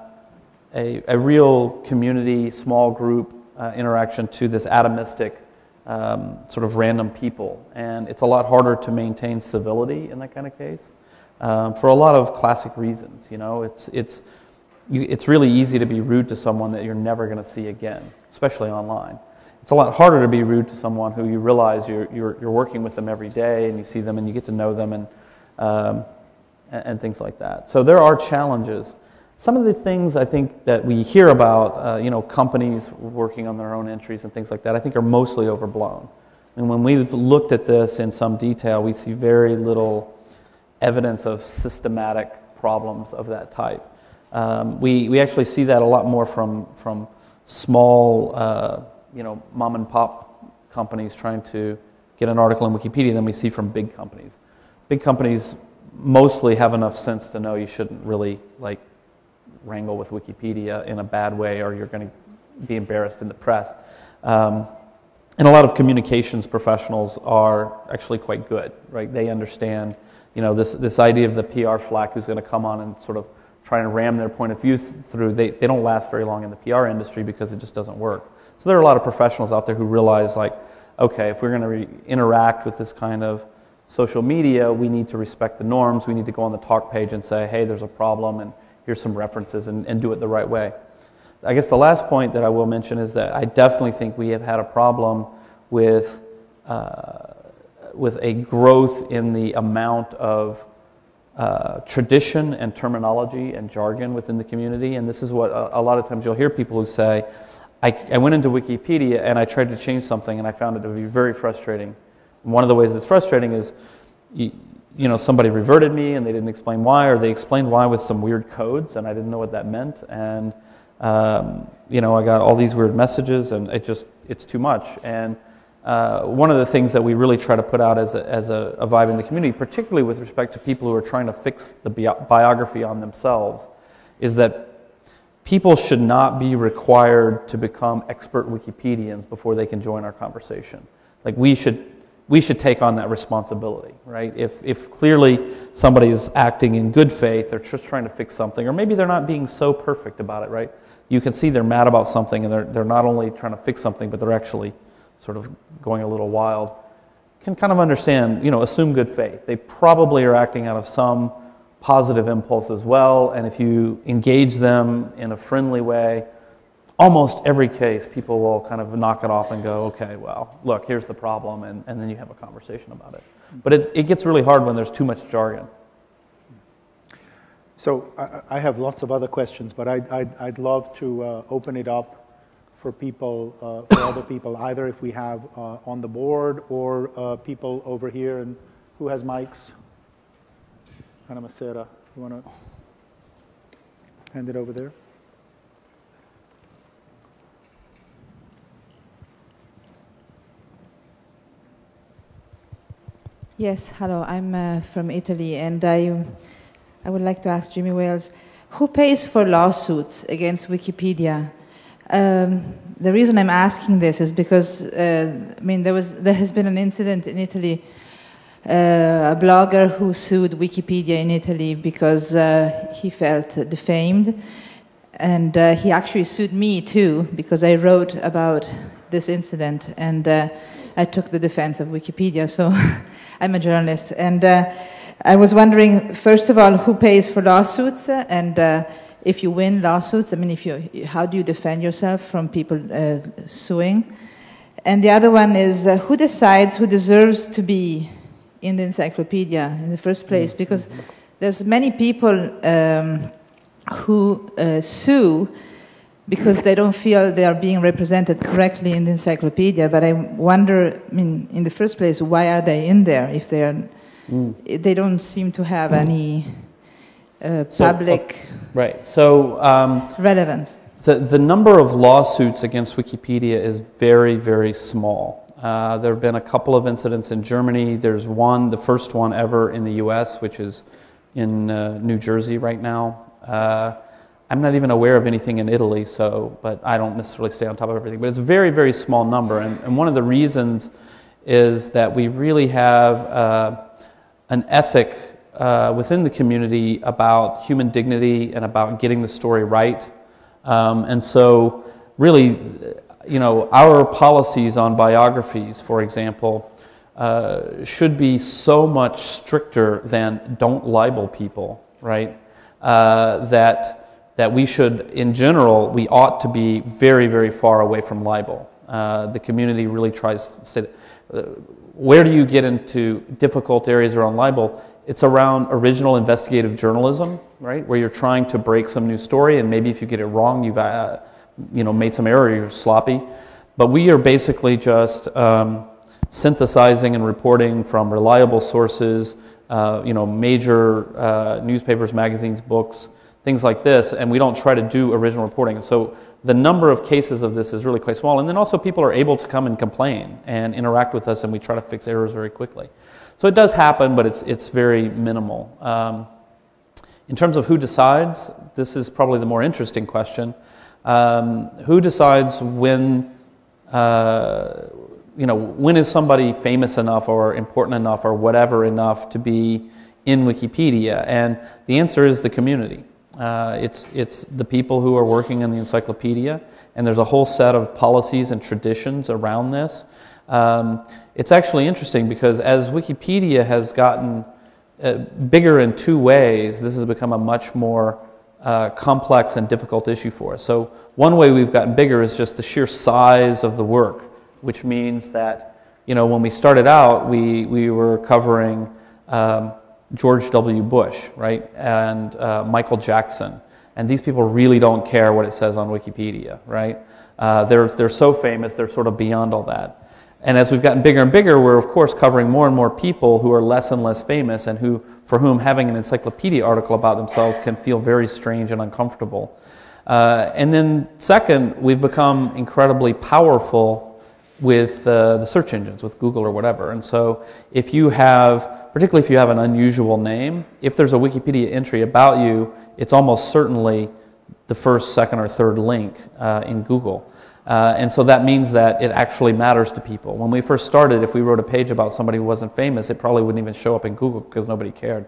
a, a real community, small group uh, interaction to this atomistic um, sort of random people. And it's a lot harder to maintain civility in that kind of case um, for a lot of classic reasons. You know, it's, it's, you, it's really easy to be rude to someone that you're never going to see again, especially online. It's a lot harder to be rude to someone who you realize you're, you're, you're working with them every day and you see them and you get to know them and, um, and, and things like that. So there are challenges. Some of the things I think that we hear about, uh, you know, companies working on their own entries and things like that, I think are mostly overblown. And when we've looked at this in some detail, we see very little evidence of systematic problems of that type. Um, we, we actually see that a lot more from, from small, uh, you know, mom and pop companies trying to get an article in Wikipedia than we see from big companies. Big companies mostly have enough sense to know you shouldn't really like wrangle with Wikipedia in a bad way or you're going to be embarrassed in the press. Um, and a lot of communications professionals are actually quite good, right? They understand, you know, this, this idea of the PR flack who's going to come on and sort of try and ram their point of view th- through. They, they don't last very long in the PR industry because it just doesn't work. So there are a lot of professionals out there who realize, like, okay, if we're going to re- interact with this kind of social media, we need to respect the norms. We need to go on the talk page and say, hey, there's a problem, and here's some references, and, and do it the right way. I guess the last point that I will mention is that I definitely think we have had a problem with, uh, with a growth in the amount of uh, tradition and terminology and jargon within the community. And this is what a, a lot of times you'll hear people who say, I, I, went into Wikipedia and I tried to change something and I found it to be very frustrating. One of the ways that's frustrating is, you know, somebody reverted me and they didn't explain why, or they explained why with some weird codes and I didn't know what that meant. And, um, you know, I got all these weird messages and it just, it's too much. And uh, one of the things that we really try to put out as, a, as a, a, vibe in the community, particularly with respect to people who are trying to fix the bi- biography on themselves, is that people should not be required to become expert Wikipedians before they can join our conversation. Like we should, we should take on that responsibility, right? If, if clearly somebody is acting in good faith, they're just trying to fix something, or maybe they're not being so perfect about it, right? You can see they're mad about something and they're, they're not only trying to fix something, but they're actually sort of going a little wild, can kind of understand, you know, assume good faith. They probably are acting out of some positive impulse as well, and if you engage them in a friendly way, almost every case people will kind of knock it off and go, okay, well, look, here's the problem, and, and then you have a conversation about it. But it, it gets really hard when there's too much jargon. So I, I have lots of other questions, but I'd, I'd, I'd love to uh, open it up for people, uh, for other people, either if we have uh, on the board or uh, people over here. And who has mics? Anna Masera, you want to hand it over there? Yes, hello. I'm uh, from Italy, and I, I would like to ask Jimmy Wales, who pays for lawsuits against Wikipedia? Um, the reason I'm asking this is because uh, I mean there was there has been an incident in Italy, uh, a blogger who sued Wikipedia in Italy because uh, he felt defamed, and uh, he actually sued me too because I wrote about this incident and uh, I took the defense of Wikipedia. So I'm a journalist, and uh, I was wondering first of all who pays for lawsuits and if you win lawsuits, I mean, if you, how do you defend yourself from people uh, suing? And the other one is uh, who decides who deserves to be in the encyclopedia in the first place? Because there's many people um, who uh, sue because they don't feel they are being represented correctly in the encyclopedia. But I wonder, I mean, in the first place, why are they in there if they are? Mm. They don't seem to have any uh, so, public right. So um, relevance. The the number of lawsuits against Wikipedia is very very small. Uh, there have been a couple of incidents in Germany. There's one, the first one ever in the U.S., which is in uh, New Jersey right now. I'm not even aware of anything in Italy, so but I don't necessarily stay on top of everything. But it's a very very small number, and, and one of the reasons is that we really have uh, an ethic uh, within the community about human dignity and about getting the story right. Um, and so, really, you know, our policies on biographies, for example, uh, should be so much stricter than don't libel people, right? Uh, that, that we should, in general, we ought to be very, very far away from libel. Uh, the community really tries to say, uh, where do you get into difficult areas around libel? It's around original investigative journalism, right? Where you're trying to break some new story, and maybe if you get it wrong, you've uh, you know made some error, you're sloppy. But we are basically just um, synthesizing and reporting from reliable sources, uh, you know, major uh, newspapers, magazines, books, things like this, and we don't try to do original reporting. So the number of cases of this is really quite small. And then also people are able to come and complain and interact with us, and we try to fix errors very quickly. So it does happen, but it's, it's very minimal. Um, in terms of who decides, this is probably the more interesting question. Um, who decides when, uh, you know, when is somebody famous enough or important enough or whatever enough to be in Wikipedia? And the answer is the community. Uh, it's, it's the people who are working in the encyclopedia, and there's a whole set of policies and traditions around this. Um, it's actually interesting because as Wikipedia has gotten uh, bigger in two ways, this has become a much more uh, complex and difficult issue for us. So, one way we've gotten bigger is just the sheer size of the work, which means that, you know, when we started out, we, we were covering um, George W. Bush, right, and uh, Michael Jackson. And these people really don't care what it says on Wikipedia, right? Uh, they're, they're so famous, they're sort of beyond all that. And as we've gotten bigger and bigger, we're of course covering more and more people who are less and less famous and who, for whom having an encyclopedia article about themselves can feel very strange and uncomfortable. Uh, and then, second, we've become incredibly powerful with uh, the search engines, with Google or whatever. And so, if you have, particularly if you have an unusual name, if there's a Wikipedia entry about you, it's almost certainly the first, second, or third link uh, in Google. Uh, and so that means that it actually matters to people. When we first started, if we wrote a page about somebody who wasn't famous, it probably wouldn't even show up in Google because nobody cared.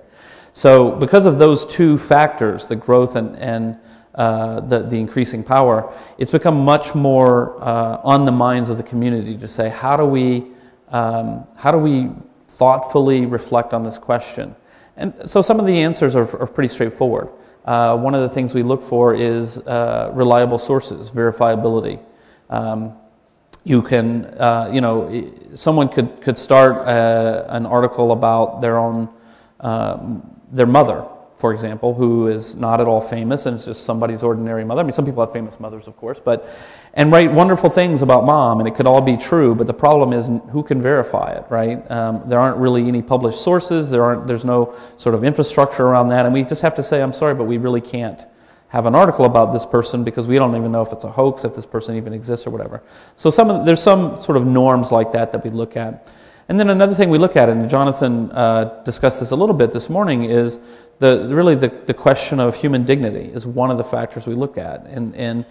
So, because of those two factors, the growth and, and uh, the, the increasing power, it's become much more uh, on the minds of the community to say, how do we, um, how do we thoughtfully reflect on this question? And so, some of the answers are, are pretty straightforward. Uh, one of the things we look for is uh, reliable sources, verifiability. Um, you can, uh, you know, someone could, could start a, an article about their own, um, their mother, for example, who is not at all famous and it's just somebody's ordinary mother. I mean, some people have famous mothers, of course, but, and write wonderful things about mom, and it could all be true, but the problem is who can verify it, right? Um, there aren't really any published sources, there aren't, there's no sort of infrastructure around that, and we just have to say, I'm sorry, but we really can't have an article about this person because we don't even know if it's a hoax, if this person even exists or whatever. So some the, there's some sort of norms like that that we look at. And then another thing we look at, and Jonathan uh, discussed this a little bit this morning, is the really the, the question of human dignity is one of the factors we look at. And, and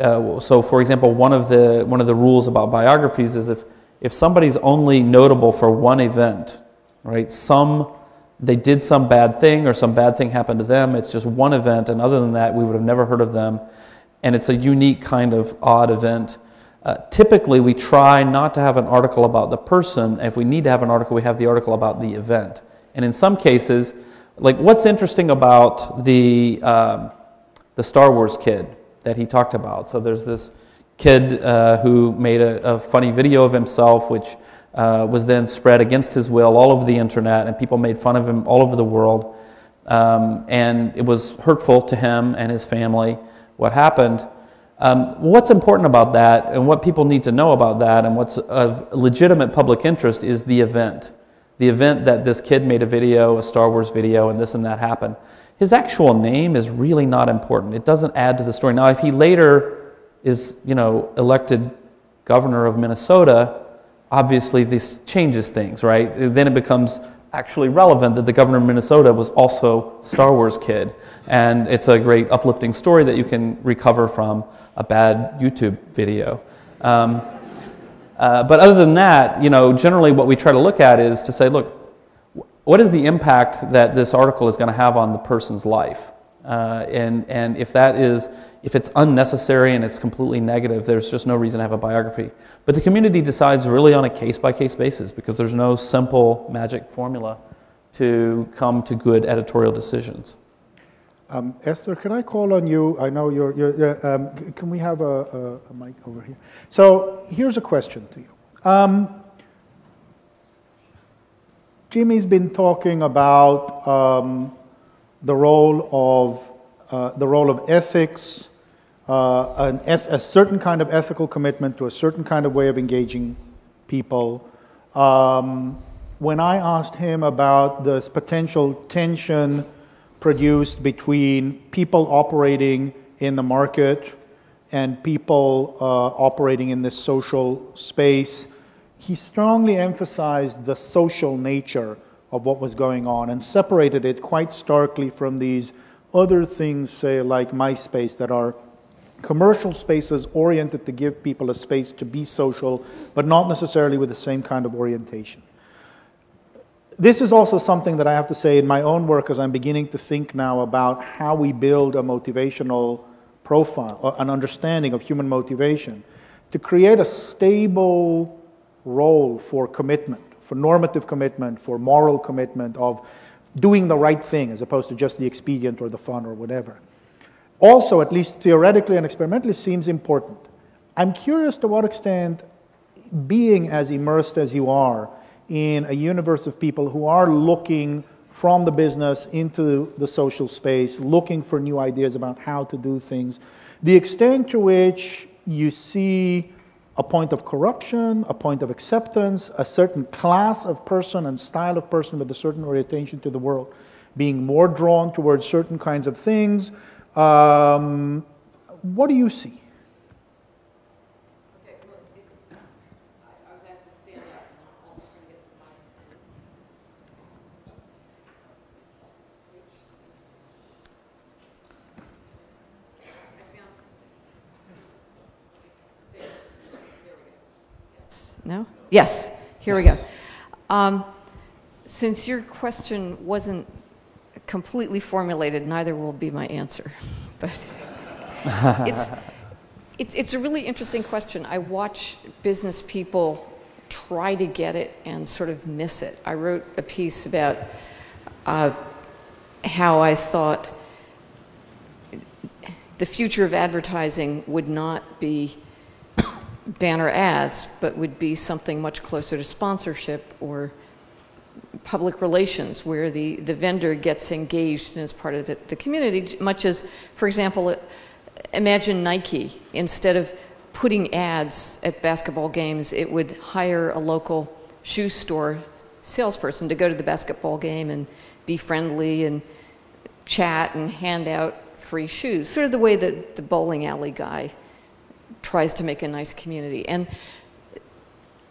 uh, so, for example, one of the one of the rules about biographies is if if somebody's only notable for one event, right, some they did some bad thing or some bad thing happened to them. It's just one event, and other than that, we would have never heard of them. And it's a unique kind of odd event. Uh, typically, we try not to have an article about the person. If we need to have an article, we have the article about the event. And in some cases, like what's interesting about the, um, the Star Wars kid that he talked about? So there's this kid uh, who made a, a funny video of himself, which uh, was then spread against his will all over the internet, and people made fun of him all over the world. Um, and it was hurtful to him and his family what happened. Um, what's important about that, and what people need to know about that, and what's of legitimate public interest is the event. The event that this kid made a video, a Star Wars video, and this and that happened. His actual name is really not important. It doesn't add to the story. Now, if he later is, you know, elected governor of Minnesota, obviously this changes things, right? Then it becomes actually relevant that the governor of Minnesota was also Star Wars kid. And it's a great uplifting story that you can recover from a bad YouTube video. Um, uh, but other than that, you know, generally what we try to look at is to say, look, what is the impact that this article is going to have on the person's life? Uh, and, and if that is, if it's unnecessary and it's completely negative, there's just no reason to have a biography. But the community decides really on a case by case basis because there's no simple magic formula to come to good editorial decisions. Um, Esther, can I call on you? I know you're, you're um, can we have a, a, a, mic over here? So here's a question to you. Um, Jimmy's been talking about um, the role of, uh, the role of ethics, uh, eth- a certain kind of ethical commitment to a certain kind of way of engaging people. Um, when I asked him about this potential tension produced between people operating in the market and people uh, operating in this social space, he strongly emphasized the social nature of what was going on and separated it quite starkly from these other things, say, like MySpace, that are commercial spaces oriented to give people a space to be social, but not necessarily with the same kind of orientation. This is also something that I have to say in my own work as I'm beginning to think now about how we build a motivational profile, uh, an understanding of human motivation, to create a stable role for commitment, for normative commitment, for moral commitment of doing the right thing as opposed to just the expedient or the fun or whatever. Also, at least theoretically and experimentally, seems important. I'm curious to what extent being as immersed as you are in a universe of people who are looking from the business into the social space, looking for new ideas about how to do things, the extent to which you see a point of corruption, a point of acceptance, a certain class of person and style of person with a certain orientation to the world being more drawn towards certain kinds of things. Um, what do you see? No? Yes, here we go. Um, since your question wasn't completely formulated, neither will be my answer. But it's, it's, it's a really interesting question. I watch business people try to get it and sort of miss it. I wrote a piece about uh, how I thought the future of advertising would not be banner ads, but would be something much closer to sponsorship or public relations, where the, the vendor gets engaged and is part of the, the community, much as, for example, imagine Nike, instead of putting ads at basketball games, it would hire a local shoe store salesperson to go to the basketball game and be friendly and chat and hand out free shoes, sort of the way that the bowling alley guy tries to make a nice community. And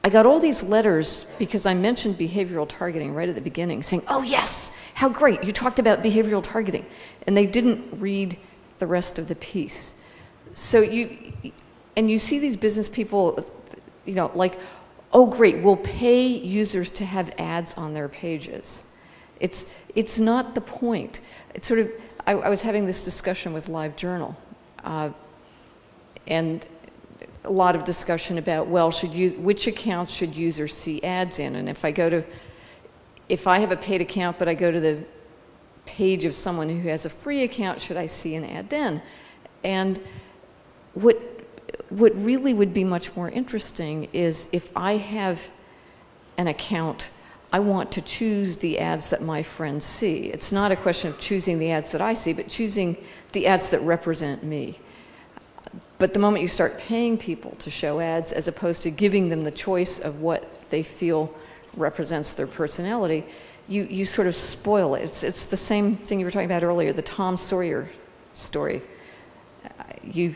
I got all these letters because I mentioned behavioral targeting right at the beginning, saying, Oh, yes, how great, you talked about behavioral targeting. And they didn't read the rest of the piece. So you, and you see these business people, you know, like, oh, great, we'll pay users to have ads on their pages. It's, it's not the point. It's sort of, I, I was having this discussion with LiveJournal. Uh, and a lot of discussion about, well, should you, which accounts should users see ads in? And if I go to, if I have a paid account, but I go to the page of someone who has a free account, should I see an ad then? And what, what really would be much more interesting is if I have an account, I want to choose the ads that my friends see. It's not a question of choosing the ads that I see, but choosing the ads that represent me. But the moment you start paying people to show ads as opposed to giving them the choice of what they feel represents their personality, you, you sort of spoil it. It's, it's the same thing you were talking about earlier, the Tom Sawyer story. Uh, you,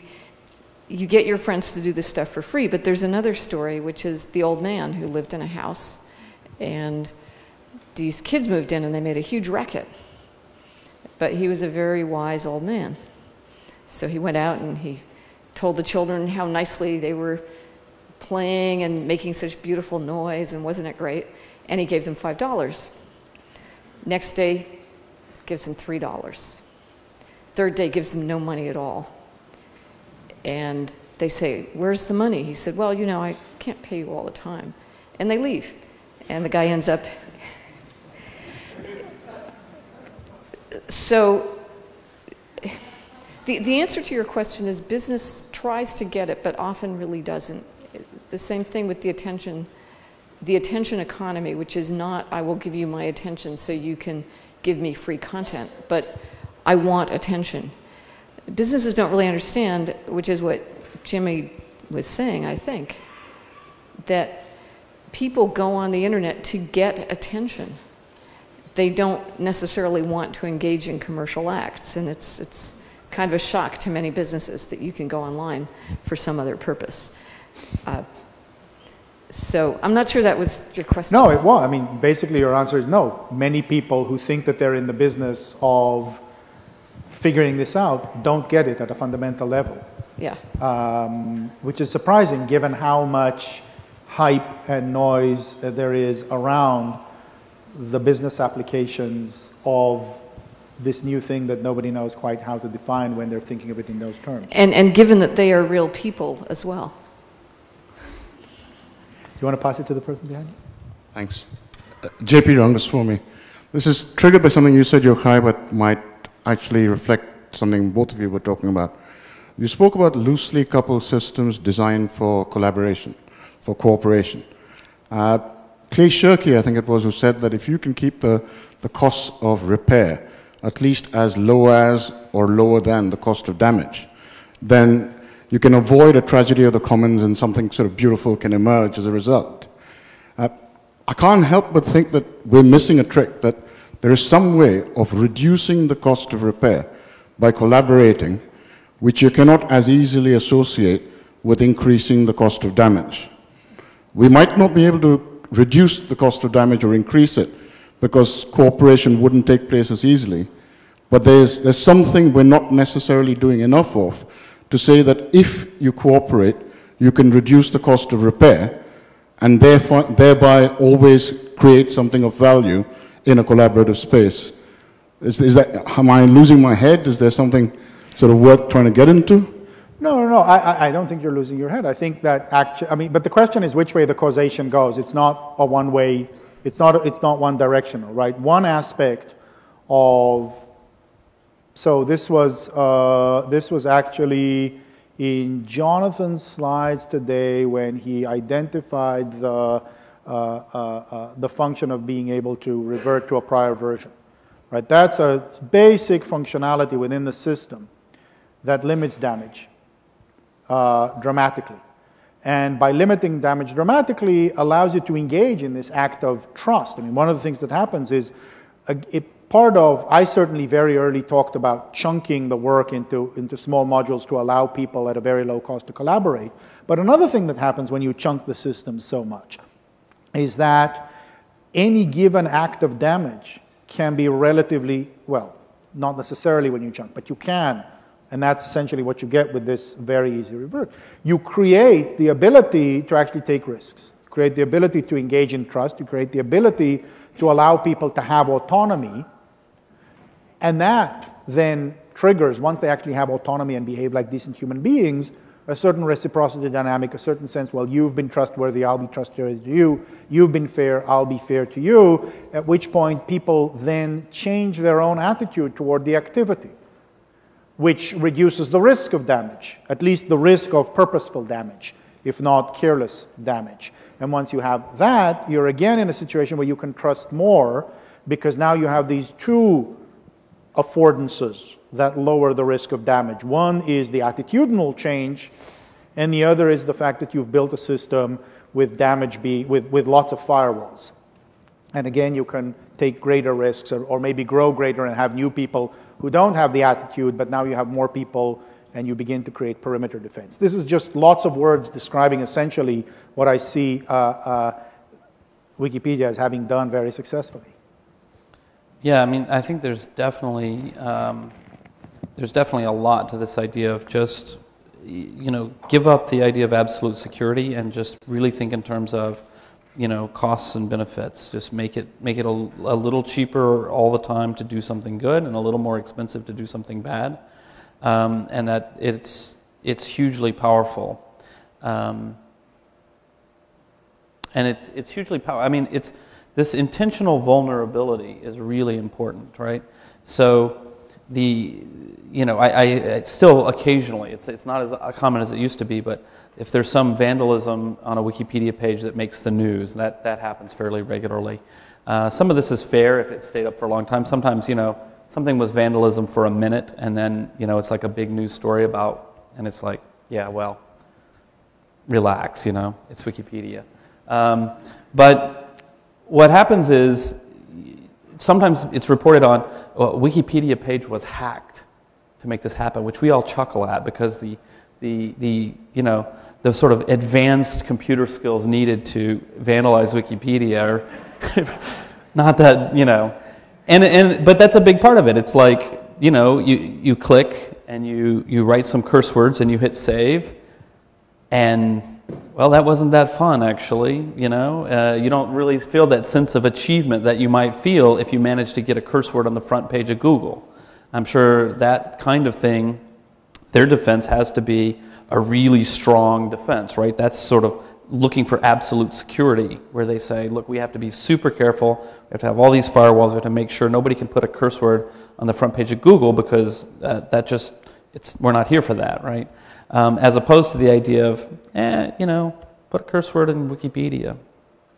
you get your friends to do this stuff for free, but there's another story, which is the old man who lived in a house, and these kids moved in and they made a huge racket. But he was a very wise old man. So he went out and he told the children how nicely they were playing and making such beautiful noise, and wasn't it great? And he gave them $5. Next day, gives them $3. Third day, gives them no money at all. And they say, Where's the money? He said, Well, you know, I can't pay you all the time. And they leave. And the guy ends up. so the, the answer to your question is business tries to get it, but often really doesn't. The same thing with the attention, the attention economy, which is not, I will give you my attention so you can give me free content, but I want attention. Businesses don't really understand, which is what Jimmy was saying, I think, that people go on the internet to get attention. They don't necessarily want to engage in commercial acts, and it's, it's kind of a shock to many businesses that you can go online for some other purpose. Uh, So I'm not sure that was your question. No, it was. I mean, basically, your answer is no. Many people who think that they're in the business of figuring this out don't get it at a fundamental level. Yeah. Um, which is surprising given how much hype and noise uh, there is around the business applications of this new thing that nobody knows quite how to define when they're thinking of it in those terms. And, and given that they are real people as well. Do you want to pass it to the person behind you? Thanks. Uh, JP Rangaswami. This is triggered by something you said, Yochai, but might actually reflect something both of you were talking about. You spoke about loosely coupled systems designed for collaboration, for cooperation. Uh, Clay Shirky, I think it was, who said that if you can keep the, the cost of repair at least as low as or lower than the cost of damage, then you can avoid a tragedy of the commons and something sort of beautiful can emerge as a result. Uh, I can't help but think that we're missing a trick, that there is some way of reducing the cost of repair by collaborating, which you cannot as easily associate with increasing the cost of damage. We might not be able to reduce the cost of damage or increase it because cooperation wouldn't take place as easily, but there's, there's something we're not necessarily doing enough of to say that if you cooperate, you can reduce the cost of repair and therefore, thereby always create something of value in a collaborative space. Is, is that, am I losing my head? Is there something sort of worth trying to get into? No, no, no. I, I don't think you're losing your head. I think that actually, I mean, but the question is which way the causation goes. It's not a one way, it's not, it's not one directional, right? One aspect of so this was, uh, this was actually in Jonathan's slides today when he identified the, uh, uh, uh, the function of being able to revert to a prior version. Right? That's a basic functionality within the system that limits damage uh, dramatically. And by limiting damage dramatically allows you to engage in this act of trust. I mean, one of the things that happens is uh, it part of, I certainly very early talked about chunking the work into, into small modules to allow people at a very low cost to collaborate. But another thing that happens when you chunk the system so much is that any given act of damage can be relatively, well, not necessarily when you chunk, but you can. And that's essentially what you get with this very easy revert. You create the ability to actually take risks, create the ability to engage in trust, you create the ability to allow people to have autonomy. And that then triggers, once they actually have autonomy and behave like decent human beings, a certain reciprocity dynamic, a certain sense, well, you've been trustworthy, I'll be trustworthy to you, you've been fair, I'll be fair to you, at which point people then change their own attitude toward the activity, which reduces the risk of damage, at least the risk of purposeful damage, if not careless damage. And once you have that, you're again in a situation where you can trust more because now you have these two affordances that lower the risk of damage. One is the attitudinal change, and the other is the fact that you've built a system with damage be, with, with lots of firewalls. And again, you can take greater risks or, or maybe grow greater and have new people who don't have the attitude, but now you have more people and you begin to create perimeter defense. This is just lots of words describing essentially what I see uh, uh, Wikipedia as having done very successfully. Yeah, I mean, I think there's definitely um, there's definitely a lot to this idea of just you know give up the idea of absolute security and just really think in terms of you know costs and benefits. Just make it make it a, a little cheaper all the time to do something good and a little more expensive to do something bad, um, and that it's it's hugely powerful. Um, and it's, it's hugely powerful. I mean, it's this intentional vulnerability is really important, right? So the, you know, I, I still occasionally, it's, it's not as common as it used to be, but if there's some vandalism on a Wikipedia page that makes the news, that, that happens fairly regularly. Uh, some of this is fair if it stayed up for a long time. Sometimes, you know, something was vandalism for a minute and then, you know, it's like a big news story about, and it's like, yeah, well, relax, you know, it's Wikipedia. Um, but what happens is sometimes it's reported on a Wikipedia page was hacked to make this happen, which we all chuckle at because the, the, the, you know, the sort of advanced computer skills needed to vandalize Wikipedia are not that, you know. And, and, but that's a big part of it. It's like, you know, you, you click and you, you write some curse words and you hit save. And, well, that wasn't that fun, actually. You know, uh, you don't really feel that sense of achievement that you might feel if you manage to get a curse word on the front page of Google. I'm sure that kind of thing, their defense has to be a really strong defense, right? That's sort of looking for absolute security, where they say, look, we have to be super careful. We have to have all these firewalls. We have to make sure nobody can put a curse word on the front page of Google because uh, that just, it's, we're not here for that, right? Um, as opposed to the idea of, eh, you know, put a curse word in Wikipedia.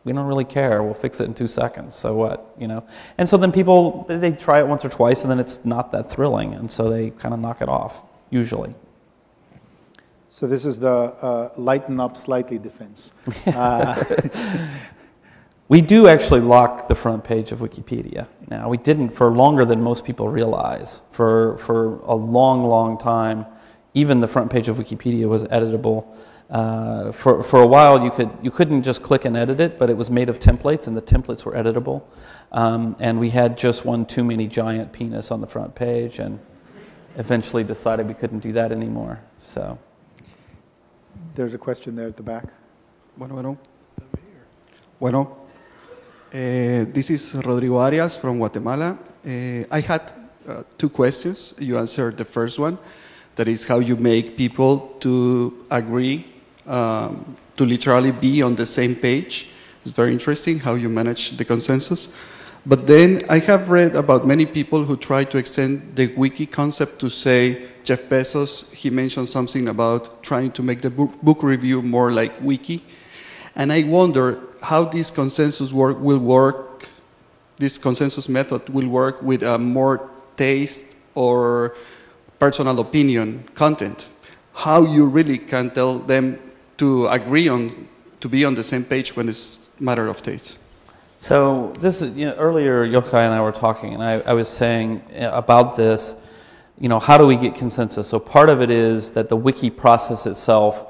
We don't really care. We'll fix it in two seconds. So what, you know? And so then people, they try it once or twice and then it's not that thrilling. And so they kind of knock it off, usually. So this is the uh, lighten up slightly defense. Uh, we do actually lock the front page of Wikipedia. Now we didn't for longer than most people realize. For for a long, long time, even the front page of Wikipedia was editable. Uh, for for a while, you could you couldn't just click and edit it, but it was made of templates, and the templates were editable. Um, and we had just one too many giant penis on the front page, and eventually decided we couldn't do that anymore. So. There's a question there at the back. Bueno, bueno. Bueno, uh, this is Rodrigo Arias from Guatemala. Uh, I had uh, two questions. You answered the first one, that is how you make people to agree um, to literally be on the same page. It's very interesting how you manage the consensus. But then I have read about many people who try to extend the wiki concept to say Jeff Bezos, he mentioned something about trying to make the book, review more like wiki. And I wonder how this consensus work will work, this consensus method will work with a more taste or personal opinion content. How you really can tell them to agree on, to be on the same page when it's matter of taste. So this is, you know, earlier Yochai and I were talking, and I, I was saying about this, you know, how do we get consensus? So part of it is that the wiki process itself,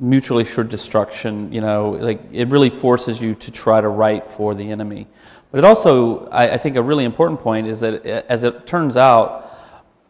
mutually assured destruction, you know, like it really forces you to try to write for the enemy. But it also, I, I think a really important point is that as it turns out,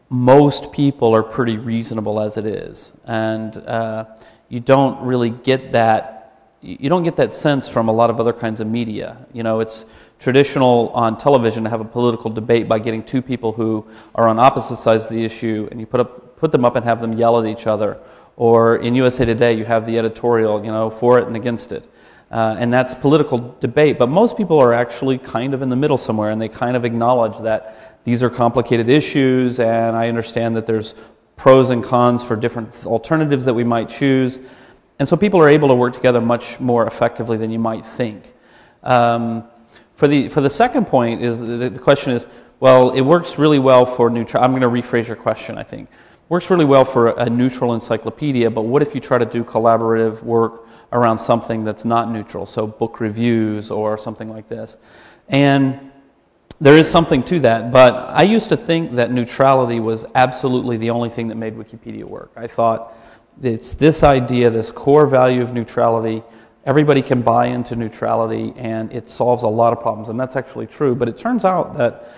most people are pretty reasonable as it is. And uh, you don't really get that you don't get that sense from a lot of other kinds of media. You know, it's traditional on television to have a political debate by getting two people who are on opposite sides of the issue and you put, up, put them up and have them yell at each other. Or in USA Today, you have the editorial, you know, for it and against it. Uh, and that's political debate. But most people are actually kind of in the middle somewhere and they kind of acknowledge that these are complicated issues and I understand that there's pros and cons for different alternatives that we might choose. And so people are able to work together much more effectively than you might think. Um, for, the, for the second point, is the, the question is well, it works really well for neutral. I'm going to rephrase your question, I think. Works really well for a neutral encyclopedia, but what if you try to do collaborative work around something that's not neutral, so book reviews or something like this? And there is something to that, but I used to think that neutrality was absolutely the only thing that made Wikipedia work. I thought it's this idea, this core value of neutrality. Everybody can buy into neutrality, and it solves a lot of problems. And that's actually true. But it turns out that,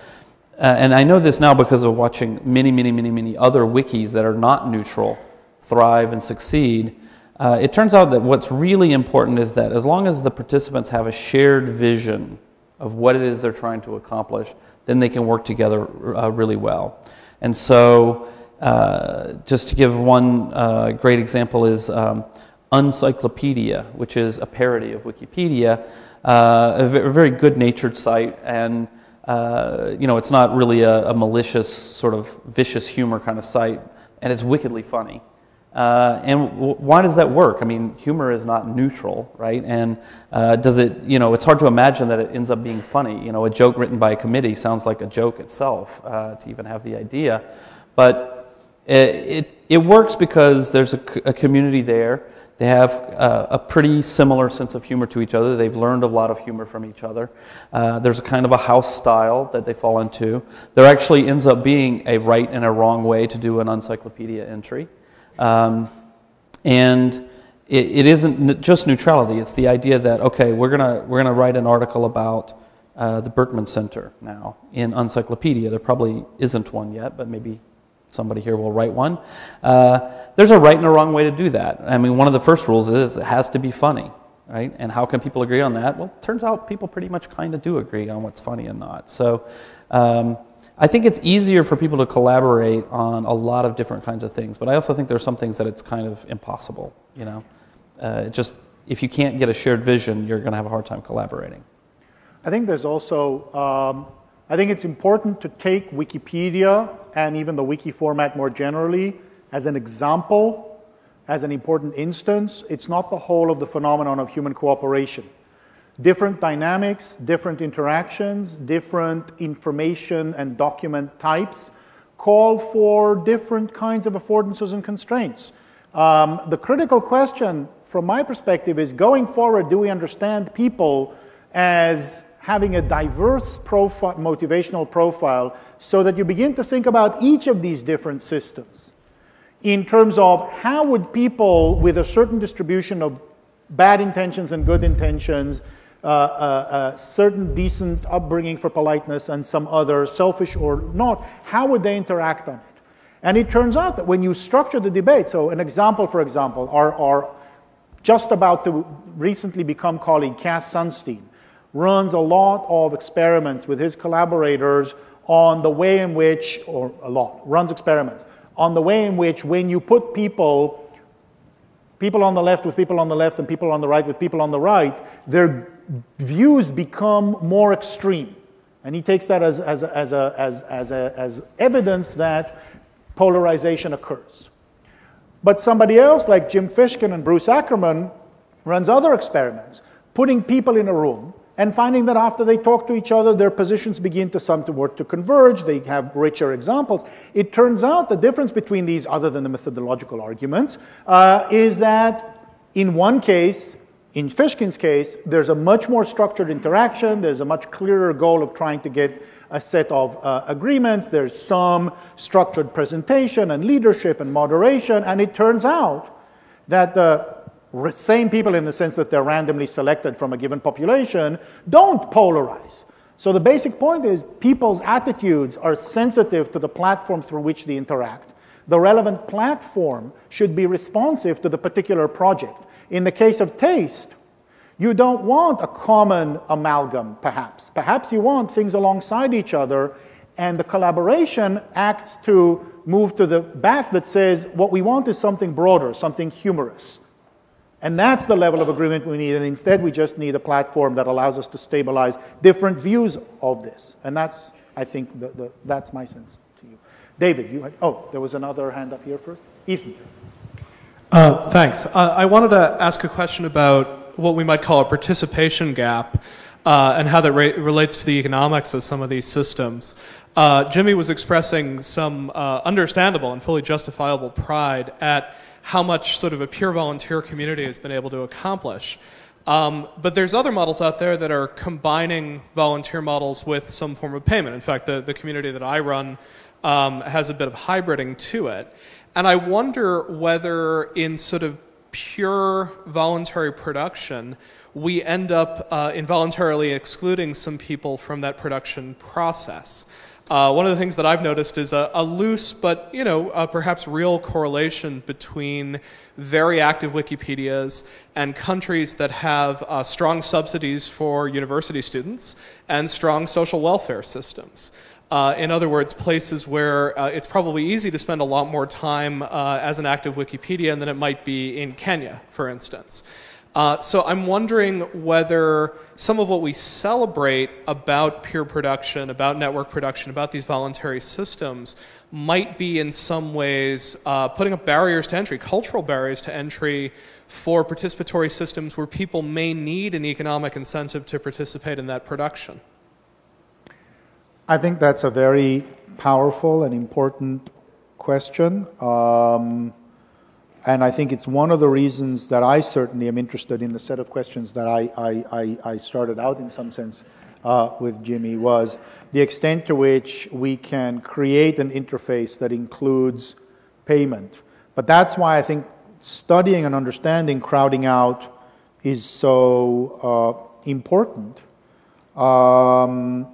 uh, and I know this now because of watching many, many, many, many other wikis that are not neutral thrive and succeed. Uh, it turns out that what's really important is that as long as the participants have a shared vision of what it is they're trying to accomplish, then they can work together uh, really well. And so, uh, just to give one uh, great example is um, Uncyclopedia, which is a parody of Wikipedia, uh, a, very good-natured site, and uh, you know it's not really a, a, malicious sort of vicious humor kind of site, and it's wickedly funny. Uh, and w- why does that work? I mean, humor is not neutral, right? And does it? You know, it's hard to imagine that it ends up being funny. You know, a joke written by a committee sounds like a joke itself to even have the idea, but it, it works because there's a, a community there. They have uh, a pretty similar sense of humor to each other. They've learned a lot of humor from each other. Uh, there's a kind of a house style that they fall into. There actually ends up being a right and a wrong way to do an encyclopedia entry. Um, And it, it isn't just neutrality, it's the idea that, okay, we're going to we're gonna write an article about uh, the Berkman Center now in Uncyclopedia. There probably isn't one yet, but maybe somebody here will write one. Uh, there's a right and a wrong way to do that. I mean, one of the first rules is it has to be funny, right? And how can people agree on that? Well, turns out people pretty much kind of do agree on what's funny and not. So um, I think it's easier for people to collaborate on a lot of different kinds of things, but I also think there's some things that it's kind of impossible, you know? Uh, just if you can't get a shared vision, you're going to have a hard time collaborating. I think there's also, um, I think it's important to take Wikipedia and even the wiki format more generally as an example, as an important instance. It's not the whole of the phenomenon of human cooperation. Different dynamics, different interactions, different information and document types call for different kinds of affordances and constraints. Um, the critical question, from my perspective, is going forward, do we understand people as having a diverse profile, motivational profile so that you begin to think about each of these different systems in terms of how would people with a certain distribution of bad intentions and good intentions, uh, uh, uh, certain decent upbringing for politeness and some other, selfish or not, how would they interact on it? And it turns out that when you structure the debate, so an example, for example, our, our just about to recently become colleague Cass Sunstein runs a lot of experiments with his collaborators on the way in which, or a lot, runs experiments on the way in which when you put people, people on the left with people on the left and people on the right with people on the right, their views become more extreme. And he takes that as, as, as, a, as, as, a, as evidence that polarization occurs. But somebody else, like Jim Fishkin and Bruce Ackerman, runs other experiments, putting people in a room and finding that after they talk to each other, their positions begin to somewhat to converge. They have richer examples. It turns out the difference between these, other than the methodological arguments, uh, is that in one case, in Fishkin's case, there's a much more structured interaction. There's a much clearer goal of trying to get a set of uh, agreements. There's some structured presentation and leadership and moderation. And it turns out that the same people in the sense that they're randomly selected from a given population don't polarize. So the basic point is people's attitudes are sensitive to the platform through which they interact. The relevant platform should be responsive to the particular project. In the case of taste, you don't want a common amalgam, perhaps. Perhaps you want things alongside each other, and the collaboration acts to move to the back that says what we want is something broader, something humorous. And that's the level of agreement we need. And instead, we just need a platform that allows us to stabilize different views of this. And that's, I think, the, the, that's my sense to you. David, you had, oh, there was another hand up here first. Ethan. Uh, thanks. Uh, I wanted to ask a question about what we might call a participation gap uh, and how that relates to the economics of some of these systems. Uh, Jimmy was expressing some uh, understandable and fully justifiable pride at how much sort of a pure volunteer community has been able to accomplish. Um, but there's other models out there that are combining volunteer models with some form of payment. In fact, the, the community that I run um, has a bit of hybriding to it. And I wonder whether, in sort of pure voluntary production, we end up uh, involuntarily excluding some people from that production process. Uh, one of the things that I've noticed is a, a loose but you know perhaps real correlation between very active Wikipedias and countries that have uh, strong subsidies for university students and strong social welfare systems. Uh, in other words, places where uh, it's probably easy to spend a lot more time uh, as an active Wikipedia than it might be in Kenya, for instance. Uh, so I'm wondering whether some of what we celebrate about peer production, about network production, about these voluntary systems might be in some ways uh, putting up barriers to entry, cultural barriers to entry for participatory systems where people may need an economic incentive to participate in that production. I think that's a very powerful and important question. Um, and I think it's one of the reasons that I certainly am interested in the set of questions that I, I, I, started out in some sense uh, with Jimmy was the extent to which we can create an interface that includes payment. But that's why I think studying and understanding crowding out is so uh, important. Um,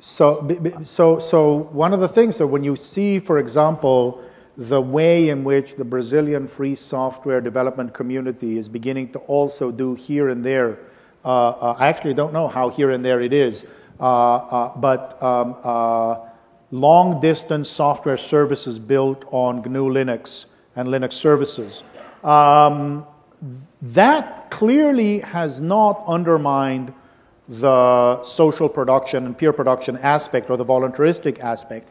so, so, so one of the things that when you see, for example, the way in which the Brazilian free software development community is beginning to also do here and there, uh, uh, I actually don't know how here and there it is, uh, uh but um, long distance software services built on GNU Linux and Linux services. Um, that clearly has not undermined the social production and peer production aspect or the voluntaristic aspect.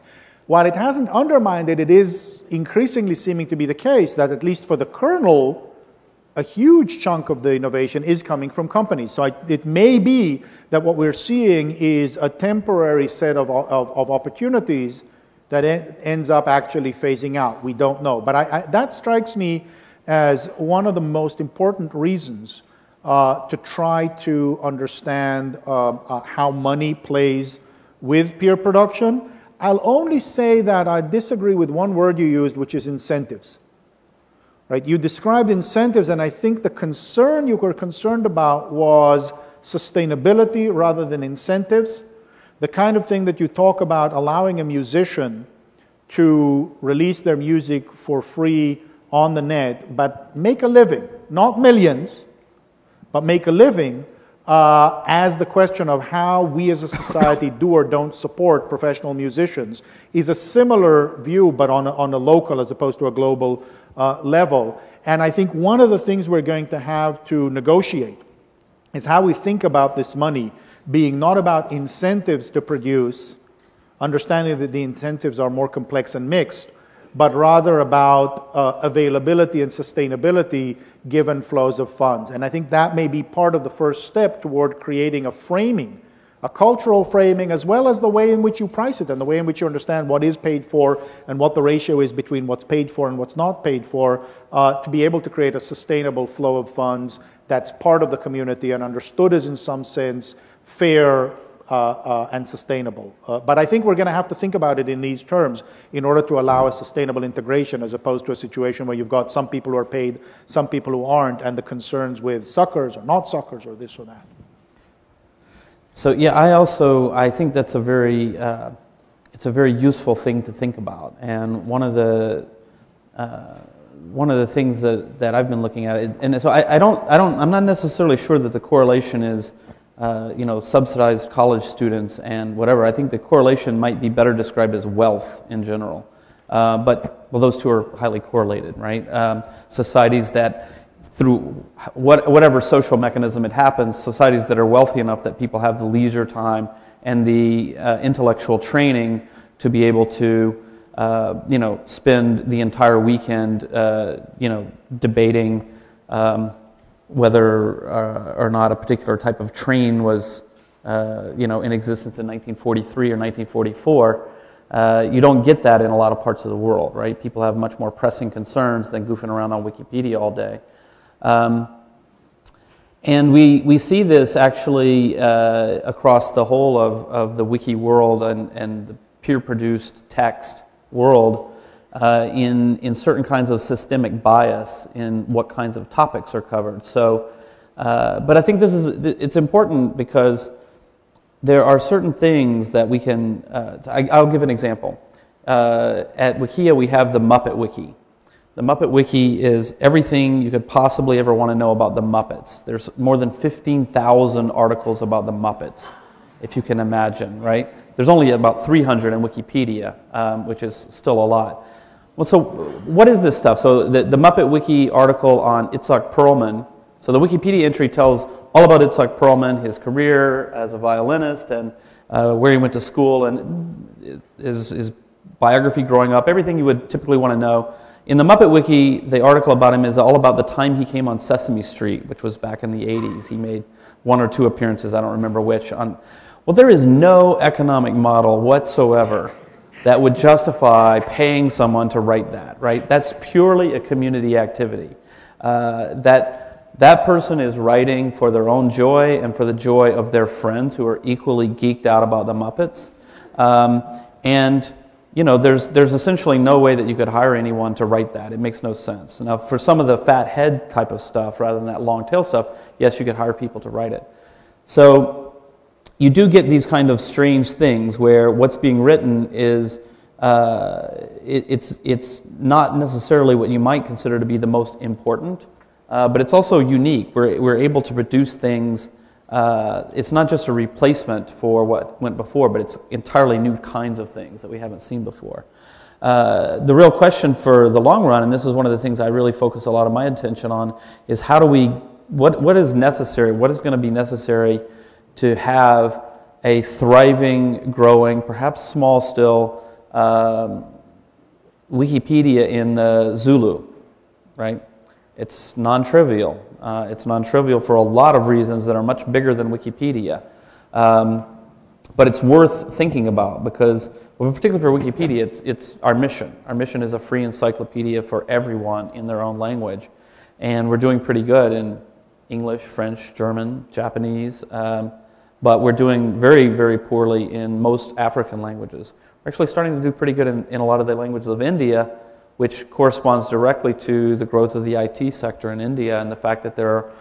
While it hasn't undermined it, it is increasingly seeming to be the case that, at least for the kernel, a huge chunk of the innovation is coming from companies. So I, it may be that what we're seeing is a temporary set of, of, of opportunities that en- ends up actually phasing out. We don't know. But I, I, that strikes me as one of the most important reasons uh, to try to understand uh, uh, how money plays with peer production. I'll only say that I disagree with one word you used, which is incentives. Right? You described incentives, and I think the concern you were concerned about was sustainability rather than incentives. The kind of thing that you talk about allowing a musician to release their music for free on the net, but make a living, not millions, but make a living uh, as the question of how we as a society do or don't support professional musicians is a similar view, but on a, on a local as opposed to a global uh, level. And I think one of the things we're going to have to negotiate is how we think about this money being not about incentives to produce, understanding that the incentives are more complex and mixed, but rather about uh, availability and sustainability given flows of funds. And I think that may be part of the first step toward creating a framing, a cultural framing, as well as the way in which you price it and the way in which you understand what is paid for and what the ratio is between what's paid for and what's not paid for, uh, to be able to create a sustainable flow of funds that's part of the community and understood as, in some sense, fair and sustainable. Uh, but I think we're going to have to think about it in these terms in order to allow a sustainable integration as opposed to a situation where you've got some people who are paid, some people who aren't, and the concerns with suckers or not suckers or this or that. So yeah, I also I think that's a very uh, it's a very useful thing to think about, and one of the uh, one of the things that, that I've been looking at, and so I, I don't I don't I'm not necessarily sure that the correlation is uh, you know, subsidized college students and whatever. I think the correlation might be better described as wealth in general. Uh, but, well, those two are highly correlated, right? Um, societies that, through what, whatever social mechanism it happens, societies that are wealthy enough that people have the leisure time and the uh, intellectual training to be able to, uh, you know, spend the entire weekend, uh, you know, debating um, whether uh, or not a particular type of train was uh, you know, in existence in 1943 or 1944. Uh, you don't get that in a lot of parts of the world, right? People have much more pressing concerns than goofing around on Wikipedia all day. Um, and we, we see this actually uh, across the whole of, of the wiki world and, and the peer produced text world uh, in, in certain kinds of systemic bias in what kinds of topics are covered. So, uh, but I think this is it's important because there are certain things that we can. Uh, I, will give an example. Uh, at Wikia, we have the Muppet Wiki. The Muppet Wiki is everything you could possibly ever want to know about the Muppets. There's more than 15,000 articles about the Muppets, if you can imagine, right? There's only about 300 in Wikipedia, um, which is still a lot. Well, so what is this stuff? So the, the Muppet Wiki article on Itzhak Perlman. So the Wikipedia entry tells all about Itzhak Perlman, his career as a violinist, and uh, where he went to school, and his, his biography growing up, everything you would typically want to know. In the Muppet Wiki, the article about him is all about the time he came on Sesame Street, which was back in the 80s. He made one or two appearances, I don't remember which. On, well, there is no economic model whatsoever that would justify paying someone to write that, right? That's purely a community activity. Uh, that, that person is writing for their own joy and for the joy of their friends who are equally geeked out about the Muppets. Um, and you know, there's, there's essentially no way that you could hire anyone to write that. It makes no sense. Now, for some of the fat head type of stuff, rather than that long tail stuff, yes, you could hire people to write it. So you do get these kind of strange things where what's being written is uh, it, it's, it's not necessarily what you might consider to be the most important, uh, but it's also unique. We're, we're able to produce things uh, it's not just a replacement for what went before, but it's entirely new kinds of things that we haven't seen before. Uh, the real question for the long run, and this is one of the things I really focus a lot of my attention on, is how do we, what, what is necessary, what is going to be necessary to have a thriving, growing, perhaps small still, um, Wikipedia in uh, Zulu, right? It's non trivial. Uh, it's non trivial for a lot of reasons that are much bigger than Wikipedia. Um, but it's worth thinking about because, well, particularly for Wikipedia, it's, it's our mission. Our mission is a free encyclopedia for everyone in their own language. And we're doing pretty good in English, French, German, Japanese, um, but we're doing very, very poorly in most African languages. We're actually starting to do pretty good in, in a lot of the languages of India, which corresponds directly to the growth of the IT sector in India and the fact that there are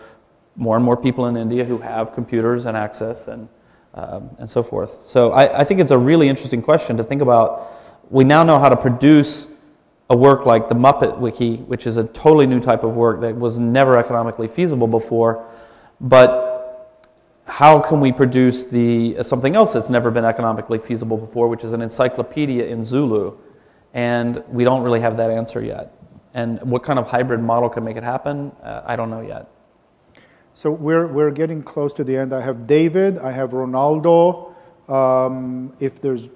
more and more people in India who have computers and access and, um, and so forth. So I, I think it's a really interesting question to think about. We now know how to produce a work like the Muppet Wiki, which is a totally new type of work that was never economically feasible before, but how can we produce the, something else that's never been economically feasible before, which is an encyclopedia in Zulu? And we don't really have that answer yet. And what kind of hybrid model can make it happen, uh, I don't know yet. So we're, we're getting close to the end. I have David, I have Ronaldo. Um, if there's,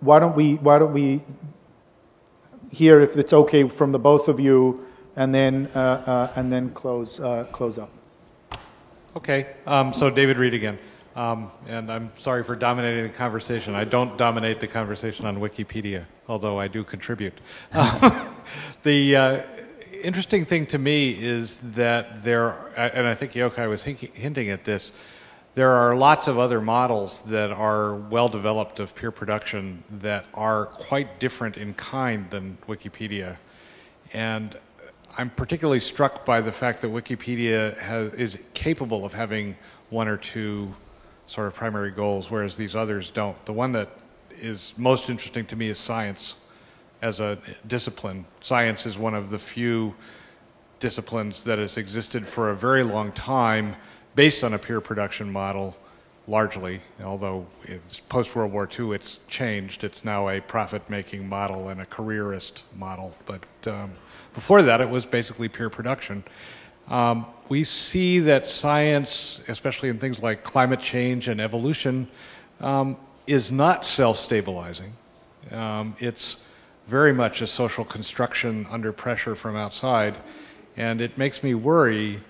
why don't we, why don't we hear if it's okay from the both of you, and then, uh, uh, and then close, uh, close up. Okay, um, so David Reed again. Um, and I'm sorry for dominating the conversation. I don't dominate the conversation on Wikipedia, although I do contribute. the uh, interesting thing to me is that there, and I think Yochai was hinting at this, there are lots of other models that are well developed of peer production that are quite different in kind than Wikipedia. And I'm particularly struck by the fact that Wikipedia has, is capable of having one or two sort of primary goals, whereas these others don't. The one that is most interesting to me is science as a discipline. Science is one of the few disciplines that has existed for a very long time based on a peer production model largely, although it's post-World War II it's changed. It's now a profit-making model and a careerist model. But um, before that it was basically peer production. Um, we see that science, especially in things like climate change and evolution, um, is not self-stabilizing. Um, it's very much a social construction under pressure from outside, and it makes me worry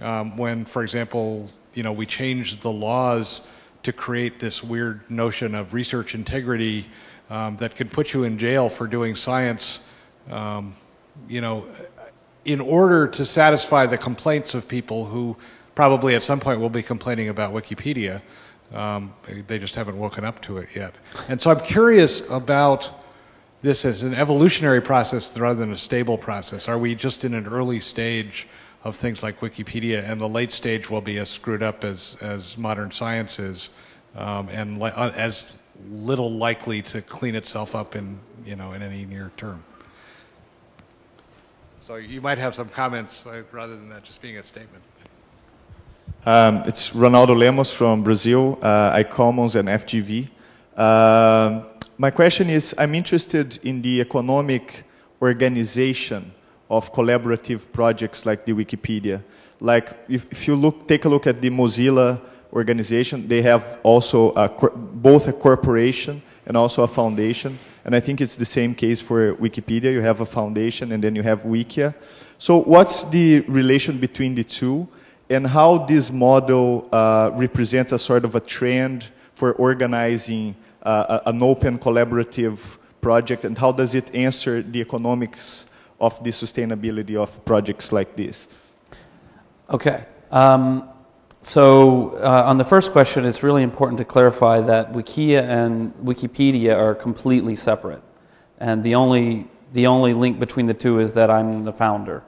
um, when, for example, you know, we changed the laws to create this weird notion of research integrity um, that could put you in jail for doing science. Um, you know, in order to satisfy the complaints of people who probably at some point will be complaining about Wikipedia. Um, they just haven't woken up to it yet. And so I'm curious about this as an evolutionary process rather than a stable process. Are we just in an early stage of things like Wikipedia, and the late stage will be as screwed up as, as modern science is, um, and li- uh, as little likely to clean itself up in, you know, in any near term? So you might have some comments uh, rather than that just being a statement. Um, it's Ronaldo Lemos from Brazil, uh, iCommons and FGV. Uh, my question is, I'm interested in the economic organization of collaborative projects like the Wikipedia. Like, if, if you look, take a look at the Mozilla organization, they have also a, both a corporation and also a foundation. And I think it's the same case for Wikipedia. You have a foundation and then you have Wikia. So what's the relation between the two and how this model uh, represents a sort of a trend for organizing uh, an open collaborative project and how does it answer the economics of the sustainability of projects like this? Okay. Um, so uh, on the first question, it's really important to clarify that Wikia and Wikipedia are completely separate. and the only the only link between the two is that I'm the founder.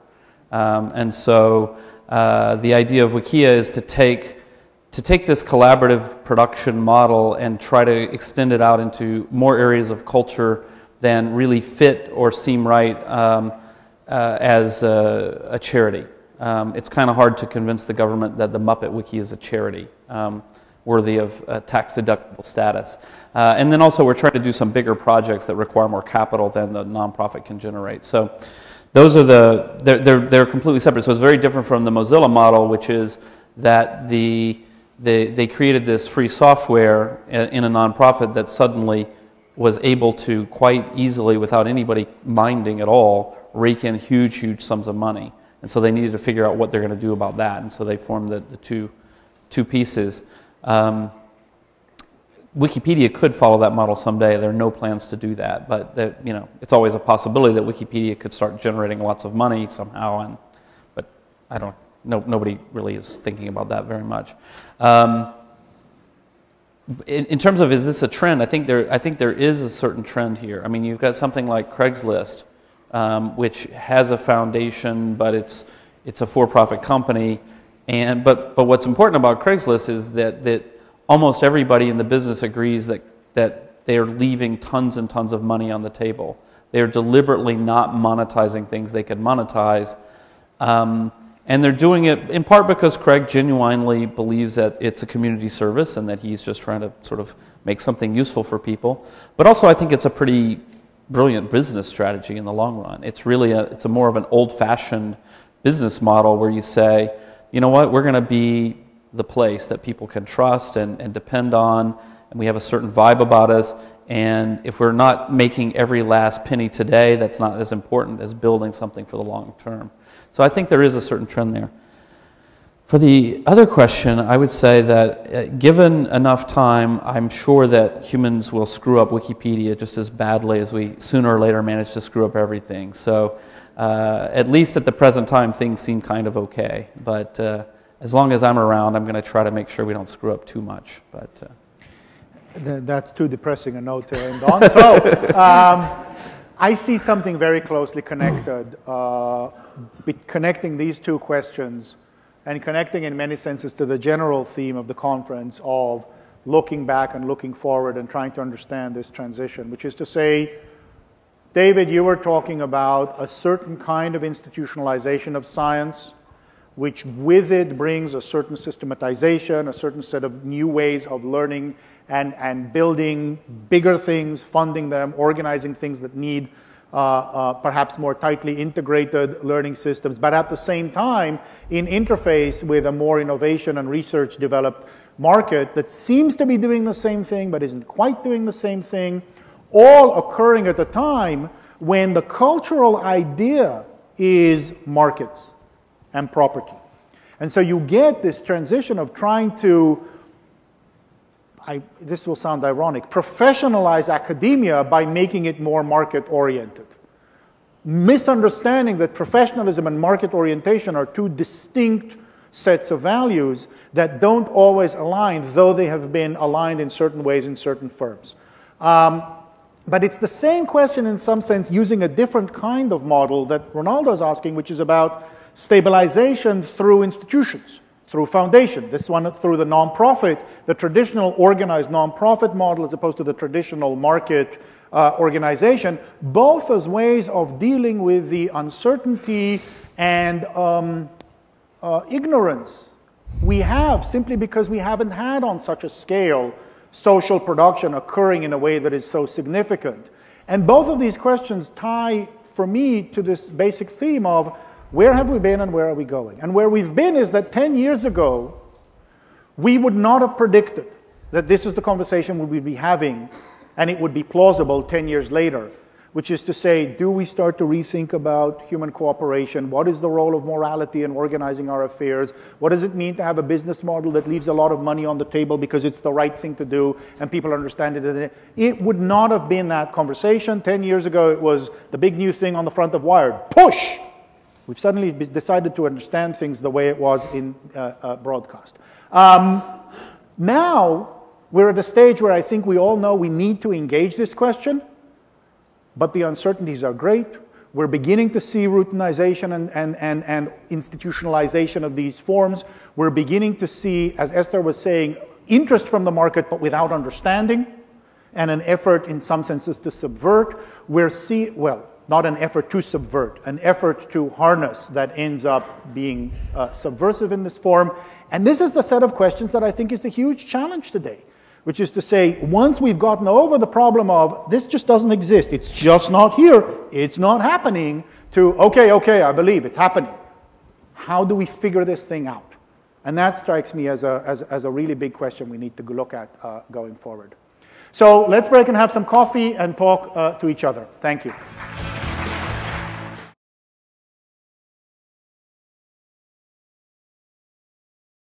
Um, and so uh, the idea of Wikia is to take to take this collaborative production model and try to extend it out into more areas of culture than really fit or seem right um, uh, as a, a charity. Um, it's kind of hard to convince the government that the Muppet Wiki is a charity um, worthy of uh, tax deductible status. Uh, and then also, we're trying to do some bigger projects that require more capital than the nonprofit can generate. So, those are the, they're, they're, they're completely separate. So, it's very different from the Mozilla model, which is that the, they, they created this free software in a nonprofit that suddenly was able to quite easily, without anybody minding at all, rake in huge, huge sums of money. And so they needed to figure out what they're going to do about that. And so they formed the, the two, two pieces. Um, Wikipedia could follow that model someday. There are no plans to do that, but that, you know, it's always a possibility that Wikipedia could start generating lots of money somehow. And, but I don't. No, nobody really is thinking about that very much. Um, in, in, terms of is this a trend, I think there. I think there is a certain trend here. I mean, you've got something like Craigslist, um, which has a foundation, but it's it's a for-profit company. And but but what's important about Craigslist is that that almost everybody in the business agrees that that they're leaving tons and tons of money on the table. They're deliberately not monetizing things they could monetize. Um, and they're doing it in part because Craig genuinely believes that it's a community service and that he's just trying to sort of make something useful for people. But also, I think it's a pretty brilliant business strategy in the long run. It's really a, it's a more of an old-fashioned business model where you say, you know what, we're going to be the place that people can trust and, and depend on, and we have a certain vibe about us. And if we're not making every last penny today, that's not as important as building something for the long term. So I think there is a certain trend there. For the other question, I would say that uh, given enough time, I'm sure that humans will screw up Wikipedia just as badly as we sooner or later manage to screw up everything. So, uh, at least at the present time, things seem kind of okay. But uh, as long as I'm around, I'm going to try to make sure we don't screw up too much. But uh, that's too depressing a note to end on. So, um, I see something very closely connected, uh, connecting these two questions and connecting in many senses to the general theme of the conference of looking back and looking forward and trying to understand this transition, which is to say, David, you were talking about a certain kind of institutionalization of science, which with it brings a certain systematization, a certain set of new ways of learning and, and building bigger things, funding them, organizing things that need Uh, uh, perhaps more tightly integrated learning systems, but at the same time, in interface with a more innovation and research developed market that seems to be doing the same thing but isn't quite doing the same thing, all occurring at a time when the cultural idea is markets and property. And so you get this transition of trying to I, this will sound ironic, professionalize academia by making it more market oriented. Misunderstanding that professionalism and market orientation are two distinct sets of values that don't always align, though they have been aligned in certain ways in certain firms. Um, but it's the same question in some sense using a different kind of model that Ronaldo is asking, which is about stabilization through institutions through foundation. This one through the nonprofit, the traditional organized nonprofit model as opposed to the traditional market uh, organization, both as ways of dealing with the uncertainty and um, uh, ignorance we have simply because we haven't had on such a scale social production occurring in a way that is so significant. And both of these questions tie, for me, to this basic theme of where have we been and where are we going? And where we've been is that 10 years ago, we would not have predicted that this is the conversation we would be having and it would be plausible 10 years later, which is to say, do we start to rethink about human cooperation? What is the role of morality in organizing our affairs? What does it mean to have a business model that leaves a lot of money on the table because it's the right thing to do and people understand it? It would not have been that conversation. 10 years ago, it was the big new thing on the front of Wired push! We've suddenly decided to understand things the way it was in uh, uh, broadcast. Um, now, we're at a stage where I think we all know we need to engage this question. but the uncertainties are great. We're beginning to see routinization and, and, and, and institutionalization of these forms. We're beginning to see, as Esther was saying, interest from the market, but without understanding, and an effort in some senses to subvert. We're see well, not an effort to subvert, an effort to harness that ends up being uh, subversive in this form. And this is the set of questions that I think is a huge challenge today which is to say, once we've gotten over the problem of this just doesn't exist, it's just not here, it's not happening, to okay, okay, I believe it's happening. How do we figure this thing out? And that strikes me as a, as, as a really big question we need to look at uh, going forward. So let's break and have some coffee and talk uh, to each other. Thank you.